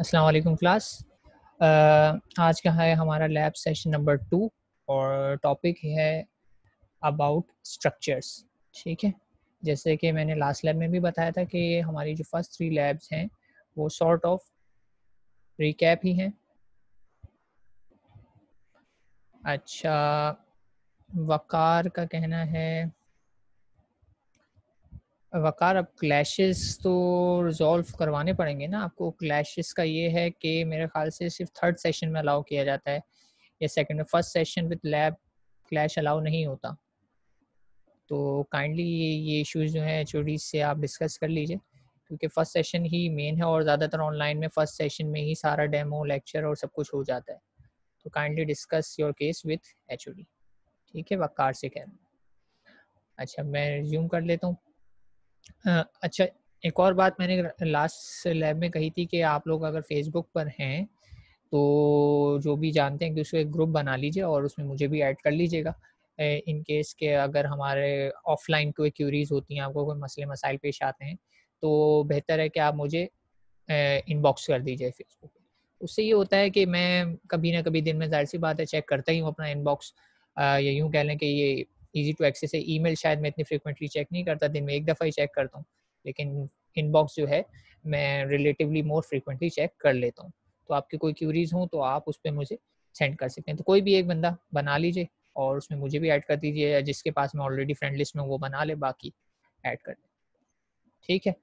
अस्सलाम वालेकुम क्लास। आज का है हमारा लैब सेशन नंबर टू और टॉपिक है अबाउट स्ट्रक्चर्स। ठीक है? जैसे कि मैंने लास्ट लैब में भी बताया था कि हमारी जो फ़र्स्ट थ्री लैब्स हैं, वो सॉर्ट ऑफ़ रिकैप ही हैं। अच्छा वकार का कहना है वकार, अब क्लैशेस तो रिजॉल्व करवाने पड़ेंगे ना आपको। क्लैशेस का ये है कि मेरे ख्याल से सिर्फ़ थर्ड सेशन में अलाउ किया जाता है, या सेकंड में first session with lab clash allow नहीं होता। तो काइंडली ये ये इश्यूज़ जो हैं एच से आप डिस्कस कर लीजिए, क्योंकि फ़र्स्ट सेशन ही मेन है और ज़्यादातर ऑनलाइन में फ़र्स्ट सेशन में ही सारा डेमो लेक्चर और सब कुछ हो जाता है। तो kindly discuss your case with H ठीक है, वकार से कह रहा हूँ। अच्छा मैं रिज्यूम कर लेता हूँ। अच्छा एक और बात मैंने लास्ट लैब में कही थी कि आप लोग अगर फेसबुक पर हैं तो जो भी जानते हैं कि उसको एक ग्रुप बना लीजिए और उसमें मुझे भी ऐड कर लीजिएगा। इन केस के अगर हमारे ऑफलाइन कोई क्यूरीज होती हैं, आपको कोई मसले मसाइल पेश आते हैं तो बेहतर है कि आप मुझे इनबॉक्स कर दीजिए फेसबुक उससे ये होता है कि मैं कभी ना कभी दिन में ज़ाहिर सी बात है चेक करता ही हूँ अपना इनबॉक्स या यूँ कह लें कि ये इजी टू एक्सेस है। ईमेल शायद मैं इतनी फ्रिक्वेंटली चेक नहीं करता, दिन में एक दफ़ा ही चेक करता हूँ। लेकिन इनबॉक्स जो है, मैं रिलेटिवली मोर फ्रिक्वेंटली चेक कर लेता हूँ। तो आपके कोई क्यूरीज हों तो आप उस पर मुझे सेंड कर सकते हैं। तो कोई भी एक बंदा बना लीजिए और उसमें मुझे भी ऐड कर दीजिए या जिसके पास मैं ऑलरेडी फ्रेंड लिस्ट में वो बना ले, बाकी ऐड कर दे ठीक है?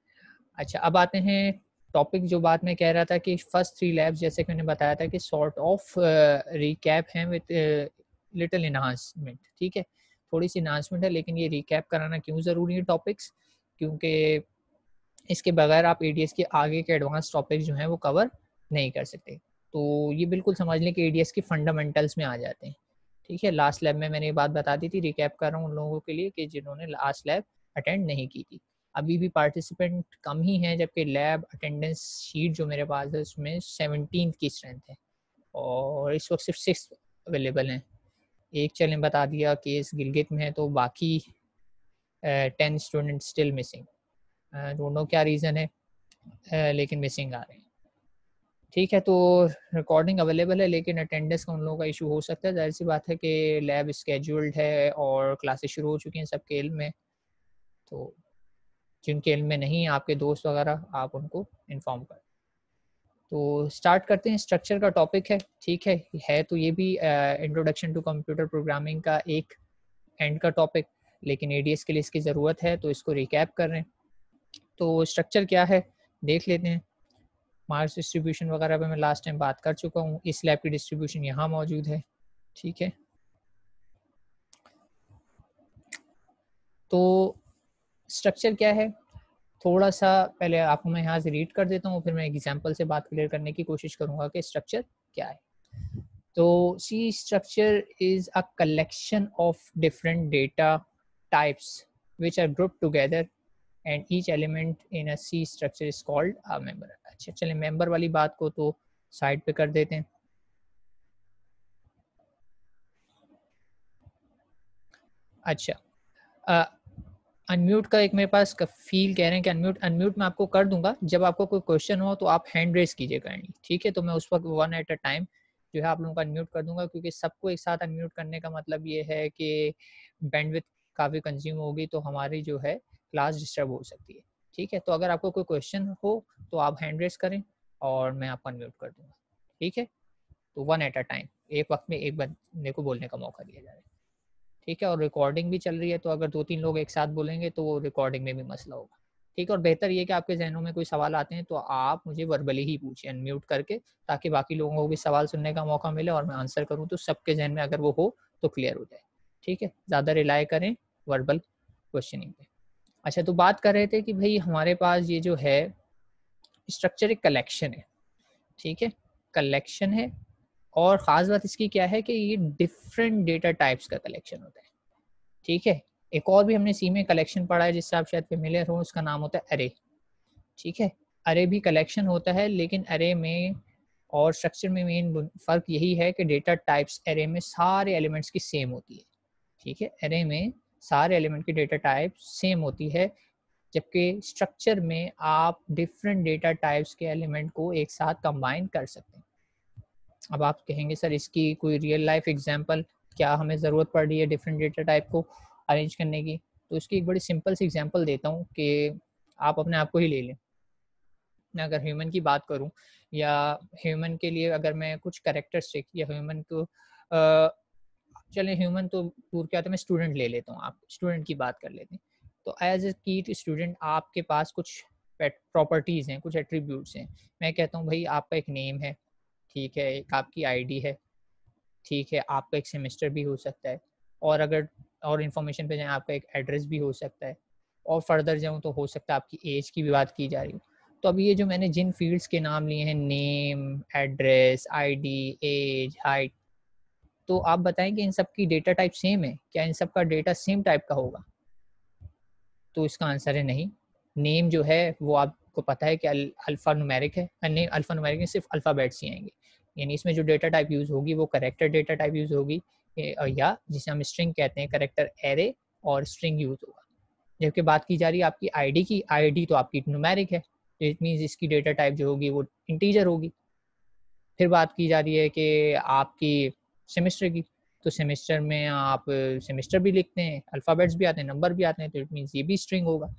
अच्छा अब आते हैं टॉपिक जो बात मैं कह रहा था कि फ़र्स्ट थ्री लैब्स जैसे कि मैंने बताया था कि सॉर्ट ऑफ़ रिकैप हैं विद लिटिल इन्हांसमेंट ठीक है? थोड़ी सी अनाउंसमेंट है, लेकिन ये रिकैप कराना क्यों ज़रूरी है टॉपिक्स क्योंकि इसके बगैर आप एडीएस के आगे के एडवांस टॉपिक्स जो हैं, वो कवर नहीं कर सकते। तो ये बिल्कुल समझ लें कि ए के फंडामेंटल्स में आ जाते हैं। ठीक है लास्ट लैब में मैंने ये बात बता दी थी रिकैप कर रहा हूँ उन लोगों के लिए कि जिन्होंने लास्ट लैब अटेंड नहीं की थी। अभी भी पार्टिसिपेंट कम ही हैं, जबकि लैब अटेंडेंस शीट जो मेरे पास है, उसमें सेवनटीन की स्ट्रेंथ है और इस वक्त सिर्फ़ सिक्स अवेलेबल हैं। एक चैनल बता दिया केस गिलगित में है तो बाकी ten student still missing don't know क्या रीज़न है uh, लेकिन मिसिंग आ रहे हैं। ठीक है तो रिकॉर्डिंग अवेलेबल है लेकिन अटेंडेंस का उन लोगों का इशू हो सकता है। ज़ाहिर सी बात है कि लैब स्केड्यूल्ड है और क्लासेस शुरू हो चुकी हैं सब के में। तो जिनके इल्म में नहीं आपके दोस्त वगैरह आप उनको इन्फॉर्म कर। तो स्टार्ट करते हैं। स्ट्रक्चर का टॉपिक है, ठीक है? है तो ये भी इंट्रोडक्शन टू कंप्यूटर प्रोग्रामिंग का एक एंड का टॉपिक लेकिन एडीएस के लिए इसकी ज़रूरत है तो इसको रिकैप कर रहे हैं। तो स्ट्रक्चर क्या है? देख लेते हैं। मार्स डिस्ट्रीब्यूशन वगैरह पे मैं लास्ट टाइम बात कर चुका हूँ। इस लैब की डिस्ट्रीब्यूशन यहाँ मौजूद है, ठीक है? तो स्ट्रक्चर क्या है? थोड़ा सा पहले आपको मैं यहाँ से रीड कर देता हूँ, फिर मैं एग्ज़ाम्पल से बात क्लियर करने की कोशिश करूँगा कि स्ट्रक्चर क्या है। तो C structure is a collection of different data types which are group together and each element in C structure is called a member अच्छा चले मेंबर वाली बात को तो साइड पे कर देते हैं। अच्छा अनम्यूट का एक मेरे पास फील कह रहे हैं कि अनम्यूट अनम्यूट मैं आपको कर दूँगा। जब आपको कोई क्वेश्चन हो तो आप हैंड रेस कीजिए ठीक है? तो मैं उस वक्त वन एट अ टाइम जो है आप लोगों को अनम्यूट कर दूँगा, क्योंकि सबको एक साथ अनम्यूट करने का मतलब ये है कि बैंडविथ काफ़ी कंज्यूम होगी तो हमारी जो है क्लास डिस्टर्ब हो सकती है, ठीक है? तो अगर आपको कोई क्वेश्चन हो तो आप हैंड रेस करें और मैं आपको अनम्यूट कर दूँगा, ठीक है? तो वन एट अ टाइम एक वक्त में एक बंदे को बोलने का मौका दिया जाए ठीक है, और रिकॉर्डिंग भी चल रही है तो अगर दो तीन लोग एक साथ बोलेंगे तो वो रिकॉर्डिंग में भी मसला होगा। ठीक है, और बेहतर ये कि आपके जहनों में कोई सवाल आते हैं तो आप मुझे वर्बली ही पूछें अनम्यूट करके, ताकि बाकी लोगों को भी सवाल सुनने का मौका मिले और मैं आंसर करूँ तो सबके जहन में अगर वो हो तो क्लियर हो जाए। ठीक है, ज़्यादा रिलाई करें वर्बल क्वेश्चनिंग पे। अच्छा तो बात कर रहे थे कि भाई हमारे पास ये जो है स्ट्रक्चर एक कलेक्शन है। ठीक है कलेक्शन है और ख़ास बात इसकी क्या है कि ये डिफरेंट डेटा टाइप्स का कलेक्शन होता है। ठीक है? एक और भी हमने सी में कलेक्शन पढ़ा है, जिससे आप शायद फेमिलियर हो, उसका नाम होता है अरे ठीक है? अरे भी कलेक्शन होता है, लेकिन अरे में और स्ट्रक्चर में मेन फ़र्क यही है कि डेटा टाइप्स अरे में सारे एलिमेंट्स की सेम होती है। ठीक है? अरे में सारे एलिमेंट की डेटा टाइप सेम होती है, जबकि स्ट्रक्चर में आप डिफरेंट डेटा टाइप्स के एलिमेंट को एक साथ कंबाइन कर सकते हैं। अब आप कहेंगे, सर, इसकी कोई रियल लाइफ एग्ज़ाम्पल क्या हमें ज़रूरत पड़ रही है डिफरेंट डेटा टाइप को अरेंज करने की? तो इसकी एक बड़ी सिंपल सी एग्ज़ाम्पल देता हूँ कि आप अपने आप को ही ले लें। मैं अगर ह्यूमन की बात करूँ या ह्यूमन के लिए अगर मैं कुछ करेक्टरिस्टिक या ह्यूमन को चले ह्यूमन तो दूर क्या था मैं स्टूडेंट ले लेता हूँ, आप स्टूडेंट की बात कर लेते हैं। तो एज ए की स्टूडेंट आपके पास कुछ प्रॉपर्टीज़ हैं, कुछ एट्रीब्यूट्स हैं। मैं कहता हूँ, भाई, आपका एक नेम है ठीक है, एक आपकी आईडी है, ठीक है, आपका एक सेमेस्टर भी हो सकता है। और अगर, और इन्फॉर्मेशन पे जाए, आपका एक एड्रेस भी हो सकता है। और फर्दर जाऊँ तो हो सकता है आपकी एज की भी बात की जा रही हो। तो अभी ये जो मैंने जिन फील्ड्स के नाम लिए हैं name address ID age height तो आप बताएँ कि इन सब की डेटा टाइप सेम है? क्या इन सब का डेटा सेम टाइप का होगा? तो इसका आंसर है नहीं। नेम जो है, वो आपको पता है कि अल्फ़ा नुमेरिक है। नेम अल्फ़ा नुमेरिक सिर्फ़ अल्फ़ाबेट्स ही आएँगे। यानी इसमें जो डेटा टाइप यूज़ होगी, वो करेक्टर डेटा टाइप यूज़ होगी या जिसे हम स्ट्रिंग कहते हैं करेक्टर एरे और स्ट्रिंग यूज़ होगा। जबकि बात की जा रही है आपकी आईडी की आईडी तो आपकी नुमेरिक है। तो इट मीन्स इसकी डेटा टाइप जो होगी, वो इंटीजर होगी। फिर बात की जा रही है कि आपकी सेमेस्टर की तो सेमेस्टर में आप सेमेस्टर भी लिखते हैं अल्फ़ाबेट्स भी आते हैं नंबर भी आते हैं तो इट मीन्स ये भी स्ट्रिंग होगा।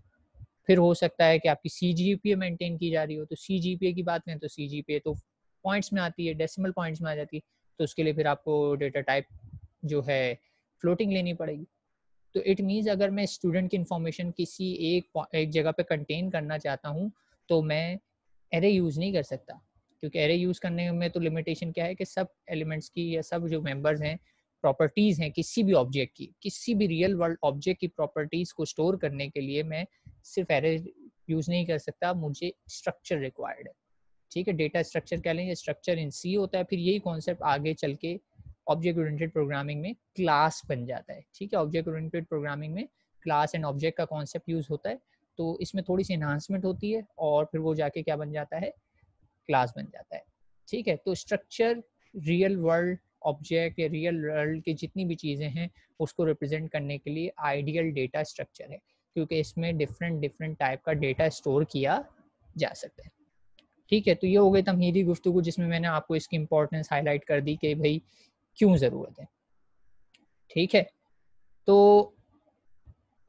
फिर हो सकता है कि आपकी सी जी पी ए मेंटेन की जा रही हो तो सी जी पी ए की बात करें तो सी जी पी ए तो पॉइंट्स में आती है डेसिमल पॉइंट्स में आ जाती है तो उसके लिए फिर आपको डेटा टाइप जो है फ्लोटिंग लेनी पड़ेगी। तो इट मीन्स अगर मैं स्टूडेंट की इन्फॉर्मेशन किसी एक एक जगह पे कंटेन करना चाहता हूँ तो मैं एरे यूज़ नहीं कर सकता। क्योंकि एरे यूज़ करने में तो लिमिटेशन क्या है कि सब एलिमेंट्स की या सब जो मेंबर्स हैं प्रॉपर्टीज़ हैं किसी भी ऑब्जेक्ट की, किसी भी रियल वर्ल्ड ऑब्जेक्ट की प्रॉपर्टीज़ को स्टोर करने के लिए मैं सिर्फ़ एरे यूज़ नहीं कर सकता, मुझे स्ट्रक्चर रिक्वायर्ड है। ठीक है डेटा स्ट्रक्चर कह लेंगे स्ट्रक्चर इन सी होता है, फिर यही कॉन्सेप्ट आगे चल के ऑब्जेक्ट ओरिएंटेड प्रोग्रामिंग में क्लास बन जाता है। ठीक है ऑब्जेक्ट ओरिएंटेड प्रोग्रामिंग में क्लास एंड ऑब्जेक्ट का कॉन्सेप्ट यूज़ होता है तो इसमें थोड़ी सी इन्हांसमेंट होती है और फिर वो जाके क्या बन जाता है क्लास बन जाता है। ठीक है तो स्ट्रक्चर रियल वर्ल्ड ऑब्जेक्ट या रियल वर्ल्ड की जितनी भी चीज़ें हैं, उसको रिप्रेजेंट करने के लिए आइडियल डेटा स्ट्रक्चर है, क्योंकि इसमें डिफरेंट डिफरेंट टाइप का डेटा स्टोर किया जा सकता है। ठीक है तो ये हो गई तमहीदी गुफ्तु जिसमें मैंने आपको इसकी इम्पोर्टेंस हाईलाइट कर दी कि भाई क्यों ज़रूरत है। ठीक है तो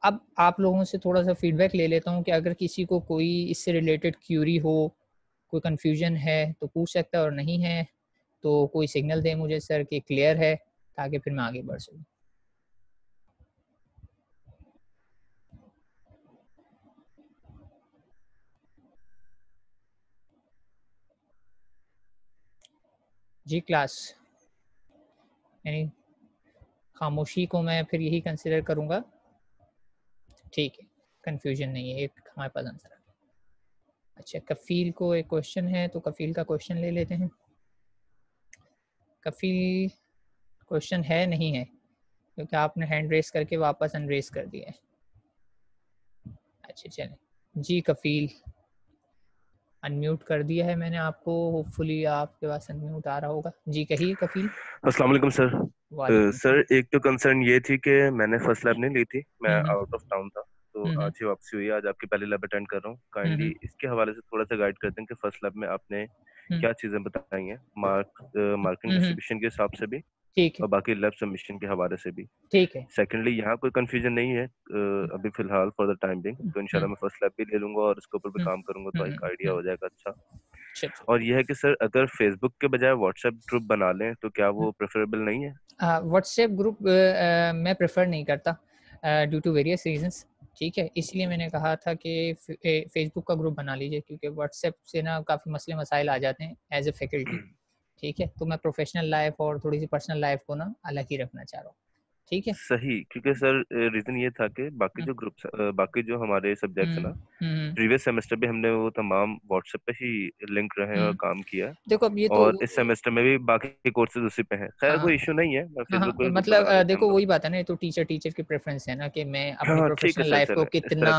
अब आप लोगों से थोड़ा सा फीडबैक ले लेता हूँ कि अगर किसी को कोई इससे रिलेटेड क्यूरी हो, कोई कन्फ्यूज़न है तो पूछ सकता है और नहीं है तो कोई सिग्नल दे मुझे, सर, कि क्लियर है, ताकि फिर मैं आगे बढ़ सकूँ। जी, क्लास। यानी खामोशी को मैं फिर यही कंसिडर करूँगा। ठीक है कंफ्यूजन नहीं है, एक हमारे पास आंसर अच्छा कफील को एक क्वेश्चन है तो कफील का क्वेश्चन ले लेते हैं। कफील क्वेश्चन है नहीं है क्योंकि आपने हैंड रेस करके वापस अनरेस कर दिया है। अच्छा चले। जी कफील अनम्यूट कर दिया है मैंने आपको। होपफुली आपके पास अनम्यूट आ रहा होगा। जी कहिए कफील। अस्सलाम वालेकुम सर। सर एक तो कंसर्न ये थी कि मैंने फ़र्स्ट लैब नहीं ली थी। मैं आउट ऑफ़ टाउन था तो। आज ही वापसी हुई। आज आपकी पहली लैब अटेंड कर रहा हूँ। काइंडली इसके हवाले से थोड़ा सा गाइड कर दें कि फ़र्स्ट लैब में आपने क्या चीज़ें बताई हैं? मार्क मार्किंग डिस्ट्रीब्यूशन के हिसाब से भी ठीक है। और बाकी लैब सबमिशन के हवाले से भी। ठीक है। सेकेंडली यहाँ कोई कंफ्यूजन नहीं है अभी फ़िलहाल फॉर द टाइम बिंग तो इंशाल्लाह मैं फ़र्स्ट लैब भी ले लूँगा और इसके ऊपर भी काम करूँगा तो एक आइडिया हो जाएगा अच्छा। और यह है कि सर अगर फेसबुक के बजाय व्हाट्सएप ग्रुप बना लें तो क्या वो प्रेफरेबल नहीं है? व्हाट्सएप ग्रुप मैं प्रेफर नहीं करता ड्यू टू वेरियस रीजंस ठीक है? इसलिए मैंने कहा था कि फेसबुक का ग्रुप बना लीजिए क्योंकि व्हाट्सएप से ना काफ़ी मसले मसाइल आ जाते हैं एज ए फैकल्टी ठीक है? तो मैं प्रोफेशनल लाइफ और थोड़ी सी पर्सनल लाइफ को ना अलग ही रखना चाह रहा हूँ। ठीक है। सही क्योंकि सर रीजन ये था कि बाकी जो ग्रुप्स बाकी जो हमारे सब्जेक्ट्स है ना प्रीवियस सेमेस्टर भी हमने वो तमाम व्हाट्सएप पे ही लिंक रहे और काम किया। देखो अब ये तो और इस सेमेस्टर में भी बाकी कोर्सेज उसी पे हैं। खैर हाँ, कोई इशू नहीं है मैं हाँ, हाँ, मतलब देखो वही बात है ना तो टीचर टीचर की प्रेफरेंस है ना कि मैं अपनी हाँ, प्रोफेशनल लाइफ को कितना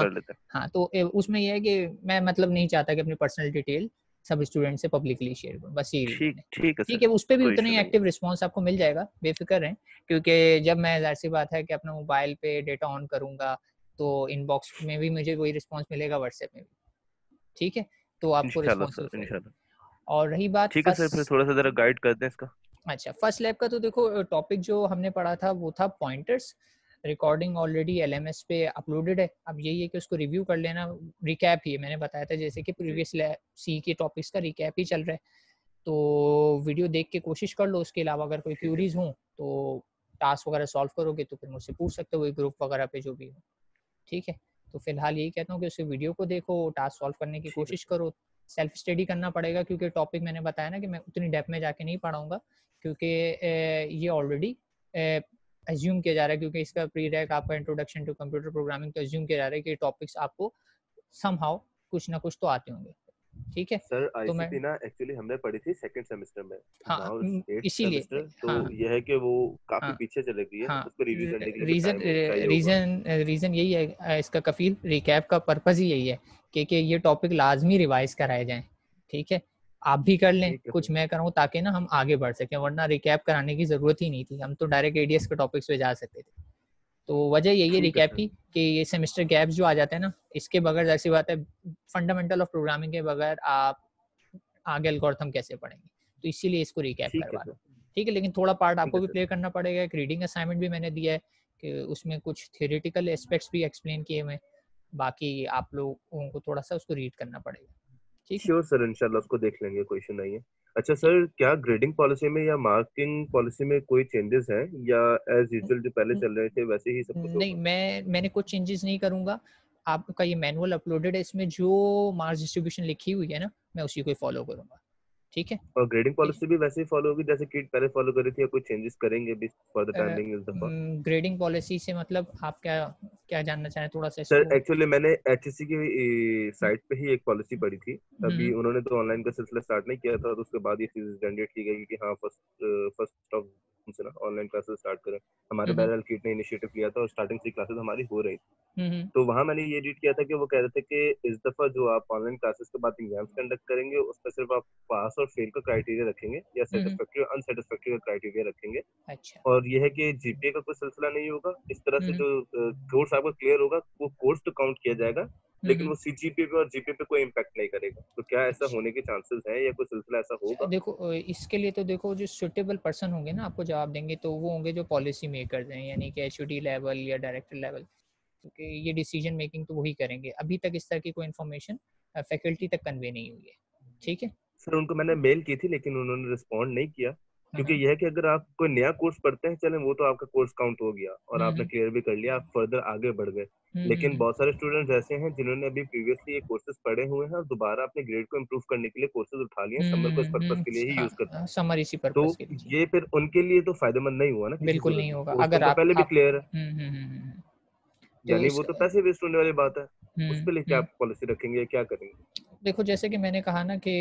हाँ। तो उसमें ये है कि मैं मतलब नहीं चाहता कि अपनी पर्सनल डिटेल सब स्टूडेंट से पब्लिकली शेयर करूँ बस ये ठीक ठीक है ठीक है उस पर भी उतना ही। एक्टिव रिस्पॉन्स आपको मिल जाएगा बेफिक्र रहें क्योंकि जब मैं ज़ाहिर सी बात है कि अपना मोबाइल पे डेटा ऑन करूँगा तो इनबॉक्स में भी मुझे वही रिस्पॉन्स मिलेगा व्हाट्सएप में भी। ठीक है? तो आपको रिस्पॉन्स और रही बात ठीक है सर फिर थोड़ा सा जरा गाइड कर दें इसका। अच्छा फ़र्स्ट लैब का तो देखो टॉपिक जो हमने पढ़ा था वो था पॉइंटर्स रिकॉर्डिंग ऑलरेडी एलएमएस पे अपलोडेड है अब यही है कि उसको रिव्यू कर लेना रिकैप ही मैंने बताया था जैसे कि प्रीवियस सी के टॉपिक्स का रिकैप ही चल रहा है। तो वीडियो देख के कोशिश कर लो उसके अलावा अगर कोई क्यूरीज हो। तो टास्क वगैरह सॉल्व करोगे तो फिर मुझसे पूछ सकते हो ग्रुप वगैरह पे जो भी हो। ठीक है? तो फ़िलहाल यही कहता हूँ कि उस वीडियो को देखो टास्क सॉल्व करने की कोशिश करो। सेल्फ स्टडी करना पड़ेगा क्योंकि टॉपिक मैंने बताया ना कि मैं उतनी डेप में जाके नहीं पढ़ाऊँगा क्योंकि ये ऑलरेडी एज्यूम किया जा रहा है क्योंकि इसका प्री रैक आपका इंट्रोडक्शन टू कंप्यूटर प्रोग्रामिंग तो एज्यूम किया जा रहा है कि टॉपिक्स आपको समहाउ कुछ ना कुछ तो आते होंगे। ठीक है? सर तो मैं ना एक्चुअली हमने पढ़ी थी सेकंड सेमेस्टर में। हाँ इसीलिए तो हाँ, ये है कि वो काफ़ी हाँ, पीछे चले गई है हाँ, उसको रिव्यू करने के लिए रीजन रीजन रीजन यही है इसका कफील रिकैप का पर्पस ही यही है कि कि ये टॉपिक लाजमी रिवाइज कराए जाएँ। ठीक है? आप भी कर लें कुछ मैं करूँ ताकि ना हम आगे बढ़ सकें वरना रिकैप कराने की ज़रूरत ही नहीं थी। हम तो डायरेक्ट एडीएस के टॉपिक्स पे जा सकते थे। तो वजह यही है रिकैप की कि ये सेमेस्टर गैप्स जो आ जाते हैं ना इसके बगैर जैसी बात है फंडामेंटल ऑफ़ प्रोग्रामिंग के बगैर आप आगे एल्गोरिथम कैसे पढ़ेंगे? तो इसीलिए इसको रिकैप करवा दो। ठीक है लेकिन थोड़ा पार्ट आपको भी प्ले करना पड़ेगा। एक रीडिंग असाइनमेंट भी मैंने दिया है कि उसमें कुछ थियोरेटिकल एस्पेक्ट्स भी एक्सप्लेन किए हुए बाकी आप लोगों को थोड़ा सा उसको रीड करना पड़ेगा। श्योर सर इंशाल्लाह उसको देख लेंगे कोई इशू नहीं है। अच्छा सर क्या ग्रेडिंग पॉलिसी में या मार्किंग पॉलिसी में कोई चेंजेस हैं? या एज यूजुअल जो पहले चल रहे थे वैसे ही सब कुछ नहीं मैं मैंने कुछ चेंजेस नहीं करूँगा। आपका ये मैनुअल अपलोडेड है इसमें जो मार्क्स डिस्ट्रीब्यूशन लिखी हुई है ना मैं उसी को फॉलो करूँगा। ठीक है? और ग्रेडिंग पॉलिसी भी वैसे ही फॉलो होगी जैसे किट पहले फॉलो कर रही थी या कोई चेंजेस करेंगे भी फॉर द टाइम इज़ इस दफ़ा? ग्रेडिंग पॉलिसी से मतलब आप क्या क्या जानना चाहें? थोड़ा सा सर एक्चुअली मैंने एचएससी की साइट पे ही एक पॉलिसी पढ़ी थी। अभी हम्म। उन्होंने तो ऑनलाइन का सिलसिला स्टार्ट नहीं किया था तो उसके बाद ये चीज़ जनरेट की गई कि हाँ फ़र्स्ट फ़र्स्ट ऑफ़ से ना ऑनलाइन क्लासेस स्टार्ट करें। हमारे बैरल किट ने इनिशिएटिव लिया था और स्टार्टिंग से क्लासेस हमारी हो रही थी। तो वहाँ मैंने ये रीड किया था कि वो कह रहे थे कि इस दफ़ा जो आप ऑनलाइन क्लासेस के बाद एग्ज़ाम्स कंडक्ट करेंगे उसमें सिर्फ़ आप पास और फेल का क्राइटेरिया रखेंगे या सेटिस्फैक्ट्री और अनसेटिस्फैक्ट्री का क्राइटेरिया रखेंगे। अच्छा। और ये है कि जीपीए का कोई सिलसिला नहीं होगा। इस तरह से जो कोर्स आपका क्लियर होगा वो कोर्स तो काउंट किया जाएगा। लेकिन वो सीजीपी पे और जीपी पे कोई इम्पैक्ट नहीं करेगा। तो क्या ऐसा होने के चांसेस है या कोई सिलसिला ऐसा होगा? देखो इसके लिए तो देखो जो सुटेबल पर्सन होंगे ना आपको जवाब देंगे तो वो होंगे जो पॉलिसी मेकर्स हैं यानी कि एच लेवल या डायरेक्टर लेवल क्योंकि ये डिसीज़न मेकिंग तो वही करेंगे। अभी तक इस तरह की कोई इन्फॉर्मेशन फैकल्टी तक कन्वे नहीं हुई है। ठीक है? सर उनको मैंने मेल की थी लेकिन उन्होंने रिस्पॉन्ड नहीं किया। क्योंकि यह है कि अगर आप कोई नया कोर्स पढ़ते हैं चले वो तो आपका कोर्स काउंट हो गया और आपने क्लियर भी कर लिया आप फर्दर आगे बढ़ गए। लेकिन बहुत सारे स्टूडेंट्स ऐसे हैं जिन्होंने अभी प्रीवियसली ये कोर्सेज पढ़े हुए हैं और दोबारा अपने ग्रेड को इम्प्रूव करने के लिए कोर्सेज उठा लिए समर को इस पर्पज के लिए ही यूज़ करते हैं। समर इसी पर्पज तो ये फिर उनके लिए तो फ़ायदेमंद नहीं हुआ ना बिल्कुल नहीं होगा। अगर आप पहले भी क्लियर है। यानी वो तो पैसे वेस्ट होने वाली बात है। उस पर लेके आप पॉलिसी रखेंगे क्या करेंगे? देखो, जैसे कि मैंने कहा ना कि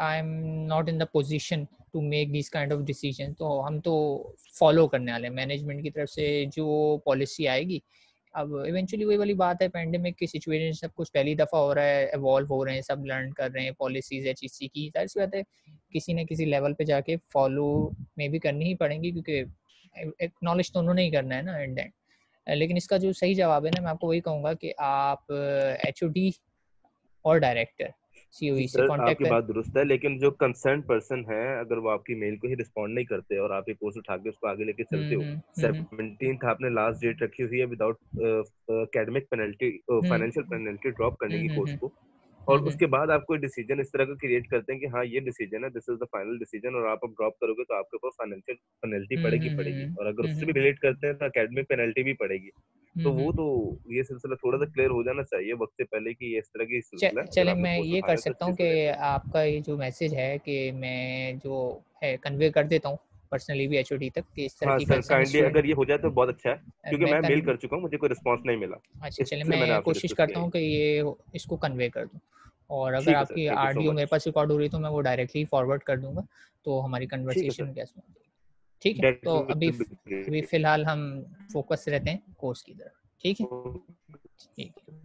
I am not in the position to make this kind of decision तो हम तो फॉलो करने वाले हैं। मैनेजमेंट की तरफ़ से जो पॉलिसी आएगी, अब इवेंचुअली वही वाली बात है पेंडेमिक की सिचुएशन सब कुछ पहली दफ़ा हो रहा है इवॉल्व हो रहे हैं, सब लर्न कर रहे हैं पॉलिसीज़ एच ई सी की ज़ाहिर सी बात है, किसी न किसी लेवल पे जाके फॉलो में भी करनी ही पड़ेंगी, क्योंकि एक्नॉलेज तो उन्होंने ही करना है ना एंड एंड लेकिन इसका जो सही जवाब है ना, मैं आपको वही कहूँगा कि आप एचओडी और डायरेक्टर सीओई से कांटेक्ट आपकी बात दुरुस्त है लेकिन जो कंसर्न पर्सन है अगर वो आपकी मेल को ही रिस्पॉन्ड नहीं करते और आप एक कोर्स उठा के उसको आगे लेके चलते हो सेवनटीन हम्म, हम्म, आपने लास्ट डेट रखी हुई है without academic penalty financial penalty drop करने की कोर्स को और उसके बाद आप कोई डिसीज़न इस तरह का क्रिएट करते हैं कि हाँ ये डिसीज़न है this is the final decision और आप अब ड्रॉप करोगे तो आपके ऊपर फाइनेंशियल पेनल्टी पड़ेगी पड़ेगी। और अगर उससे भी रिलेट करते हैं तो अकेडमिक पेनल्टी भी पड़ेगी। तो वो तो ये सिलसिला थोड़ा सा क्लियर हो जाना चाहिए वक्त से पहले कि ये इस तरह की चले मैं ये कर सकता हूँ कि आपका ये जो मैसेज है कि मैं जो है कन्वे कर देता हूँ पर्सनली भी एचओडी तक कि इस तरह हाँ, की काइंडली अगर ये हो जाए तो बहुत अच्छा है क्योंकि मैं, मैं मेल कर चुका हूँ मुझे कोई रिस्पांस नहीं मिला। अच्छा चलिए मैं कोशिश करता हूँ कि ये इसको कन्वे कर दूँ। और अगर आपकी आरडीओ मेरे पास रिकॉर्ड हो रही है तो मैं वो डायरेक्टली फॉरवर्ड कर दूँगा तो हमारी कन्वर्सेशन कैसे होगी। ठीक है तो अभी अभी फ़िलहाल हम फोकस रहते हैं कोर्स की तरफ़। ठीक है? ठीक है।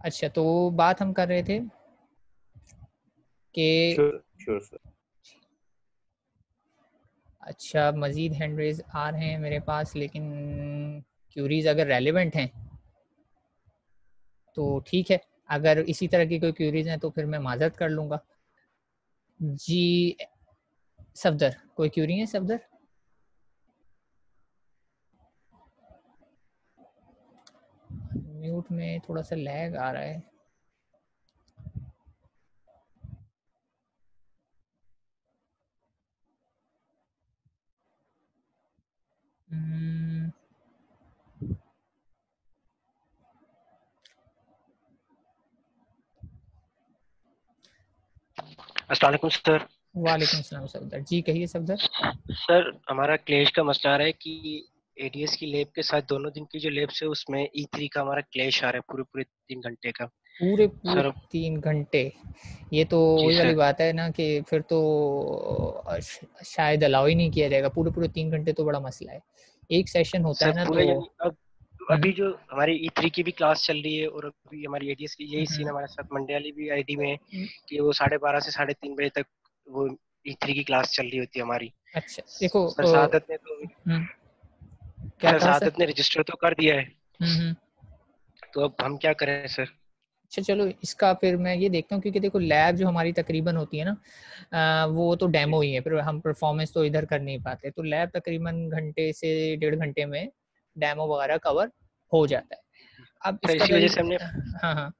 अच्छा तो बात हम कर रहे थे कि अच्छा मज़ीद हैंड रेज आ रहे हैं मेरे पास लेकिन क्यूरीज अगर रेलिवेंट हैं तो ठीक है। अगर इसी तरह की कोई क्यूरीज हैं तो फिर मैं माजरत कर लूँगा। जी, सफदर, कोई क्यूरी है सफदर? म्यूट में थोड़ा सा लैग आ रहा है। अस्सलाम सर। वालेकुम सलाम सफदर। जी कहिए सफदर। सर हमारा क्लेश का मसला रहा है कि एडीएस की लेब के साथ दोनों दिन की जो लेब है उसमें ई e थ्री का हमारा क्लेश आ रहा है पूरे पूरे तीन घंटे का। पूरे पूरे तीन घंटे? ये तो वही वाली बात है ना कि फिर तो शायद अलाउ ही नहीं किया जाएगा। पूरे पूरे तीन घंटे तो बड़ा मसला है। एक सेशन होता है ना तो अब अभी हम्म। जो हमारी ई e थ्री की भी क्लास चल रही है और अभी हमारी एडीएस की यही सीन हम्म। हमारे साथ मंडे वाली भी आईडी में हम्म। कि वो साढ़े बारह से साढ़े तीन बजे तक वो ई e थ्री की क्लास चल रही होती है हमारी अच्छा देखो सादत ने तो क्या सादत ने रजिस्टर तो कर दिया है तो अब हम क्या करें सर अच्छा चलो इसका फिर मैं ये देखता हूँ क्योंकि देखो लैब जो हमारी तकरीबन होती है ना वो तो डेमो ही है फिर हम परफॉर्मेंस तो इधर कर नहीं पाते तो लैब तकरीबन घंटे से डेढ़ घंटे में डेमो वगैरह कवर हो जाता है। अब तो इसका वजह से हमने हाँ हाँ।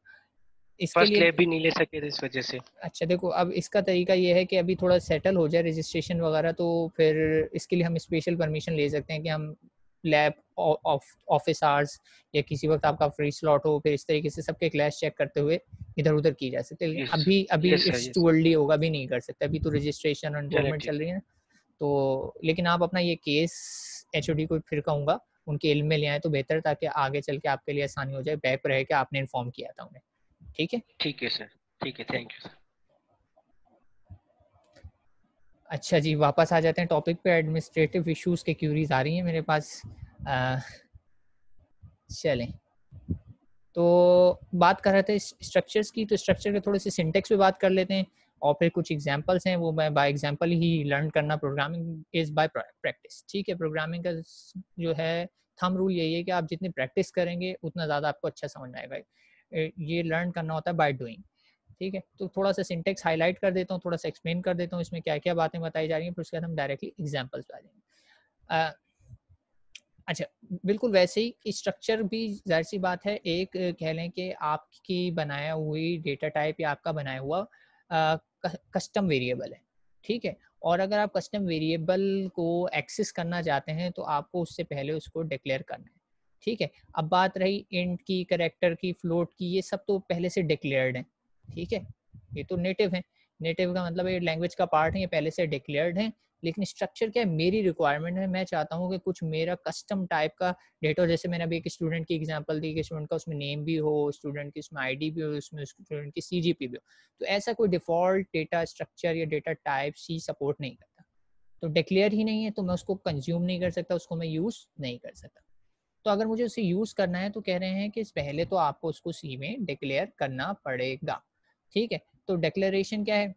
इसके लिए भी नहीं ले सके इस वजह से। अच्छा देखो अब इसका तरीका ये है कि अभी थोड़ा सेटल हो जाए रजिस्ट्रेशन वगैरह तो फिर इसके लिए हम स्पेशल परमिशन ले सकते हैं कि हम लैब ऑफ़िस आवर्स या किसी वक्त आपका फ्री स्लॉट हो फिर इस तरीके से सबके क्लास चेक करते हुए इधर उधर की जा सकते हैं। अभी अभी इट्स टू अर्ली होगा अभी नहीं कर सकते। अभी तो रजिस्ट्रेशन और इन्वॉल्वमेंट चल रही है। तो लेकिन आप अपना ये केस एच को फिर कहूँगा उनके इल्म में ले आए तो बेहतर ताकि आगे चल के आपके लिए आसानी हो जाए बैक रह के आपने इन्फॉर्म किया था उन्हें। ठीक है? ठीक है सर ठीक है थैंक यू सर अच्छा जी वापस आ जाते हैं। टॉपिक पे एडमिनिस्ट्रेटिव इश्यूज़ के क्यूरीज आ रही हैं मेरे पास। चलें। तो बात कर रहे थे स्ट्रक्चर्स की तो स्ट्रक्चर के थोड़े से सिंटेक्स पे बात कर लेते हैं। और फिर कुछ एग्जांपल्स हैं, वो मैं बाय एग्जांपल ही लर्न करना प्रोग्रामिंग इज़ बाय प्रैक्टिस ठीक है प्रोग्रामिंग का जो है थम रूल यही है कि आप जितनी प्रैक्टिस करेंगे, उतना ज़्यादा आपको अच्छा समझ आएगा। ये लर्न करना होता है बाय डूइंग ठीक है तो थोड़ा सा सिंटेक्स हाईलाइट कर देता हूँ, थोड़ा सा एक्सप्लेन कर देता हूँ, इसमें क्या क्या बातें बताई जा रही हैं, फिर उसके बाद हम डायरेक्टली एग्जाम्पल्स आ जाएँगे अच्छा बिल्कुल वैसे ही स्ट्रक्चर भी ज़ाहिर सी बात है, एक कह लें कि आपकी बनाया हुई डेटा टाइप या आपका बनाया हुआ कस्टम वेरिएबल है, ठीक है? और अगर आप कस्टम वेरिएबल को एक्सेस करना चाहते हैं तो आपको उससे पहले उसको डिक्लेयर करना है, ठीक है? अब बात रही इंट की करेक्टर की फ्लोट की, ये सब तो पहले से डिक्लेयर्ड है, ठीक है? ये तो नेटिव है नेटिव का मतलब ये लैंग्वेज का पार्ट है, ये पहले से डिक्लेयर्ड है लेकिन स्ट्रक्चर क्या है? मेरी रिक्वायरमेंट है। मैं चाहता हूँ कि कुछ मेरा कस्टम टाइप का डेटा जैसे मैंने अभी एक स्टूडेंट की एग्जांपल दी कि स्टूडेंट का उसमें नेम भी हो स्टूडेंट की उसमें आईडी भी हो, उसमें स्टूडेंट की सीजीपी भी हो। तो ऐसा कोई डिफ़ॉल्ट डेटा स्ट्रक्चर या डेटा टाइप सी सपोर्ट नहीं करता। तो डिक्लेयर ही नहीं है तो मैं उसको कंज्यूम नहीं कर सकता, उसको मैं यूज़ नहीं कर सकता। तो अगर मुझे उसे यूज़ करना है तो कह रहे हैं कि पहले तो आपको उसको सी में डिक्लेयर करना पड़ेगा। ठीक है? तो डिक्लेरेशन क्या है?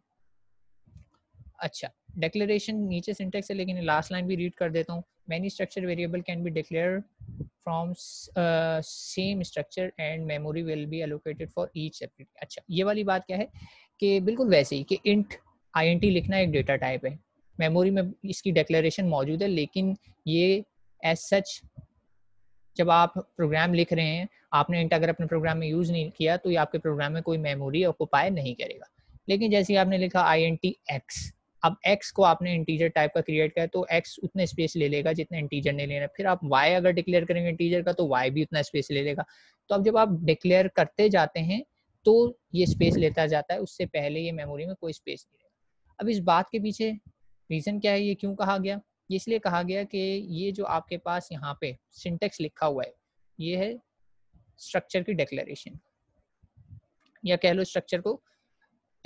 अच्छा डिक्लेरेशन नीचे सिंटेक्स है लेकिन लास्ट लाइन भी रीड कर देता हूँ। Many structure variable can be declare from same structure and memory will be allocated for each separate अच्छा ये वाली बात क्या है? कि बिल्कुल वैसे ही कि इंट आईएनटी लिखना एक डेटा टाइप है। मेमोरी में इसकी डिक्लेरेशन मौजूद है, लेकिन ये एज सच जब आप प्रोग्राम लिख रहे हैं, आपने इंट अगर अपने प्रोग्राम में यूज़ नहीं किया तो ये आपके प्रोग्राम में कोई मेमोरी ऑक्यूपाई नहीं करेगा। लेकिन जैसे आपने लिखा आई एन टी एक्स अब x को आपने इंटीजर टाइप का क्रिएट किया तो x उतने स्पेस ले लेगा जितने इंटीजर ने लेना फिर आप y अगर डिक्लेयर करेंगे इंटीजर का तो y भी उतना स्पेस ले लेगा। तो अब जब आप डिक्लेयर करते जाते हैं तो ये स्पेस लेता जाता है, उससे पहले ये मेमोरी में कोई स्पेस नहीं रहेगा। अब इस बात के पीछे रीज़न क्या है, ये क्यों कहा गया? इसलिए कहा गया कि ये जो आपके पास यहाँ पे सिंटेक्स लिखा हुआ है, ये है स्ट्रक्चर की डिक्लेरेशन या कह लो स्ट्रक्चर को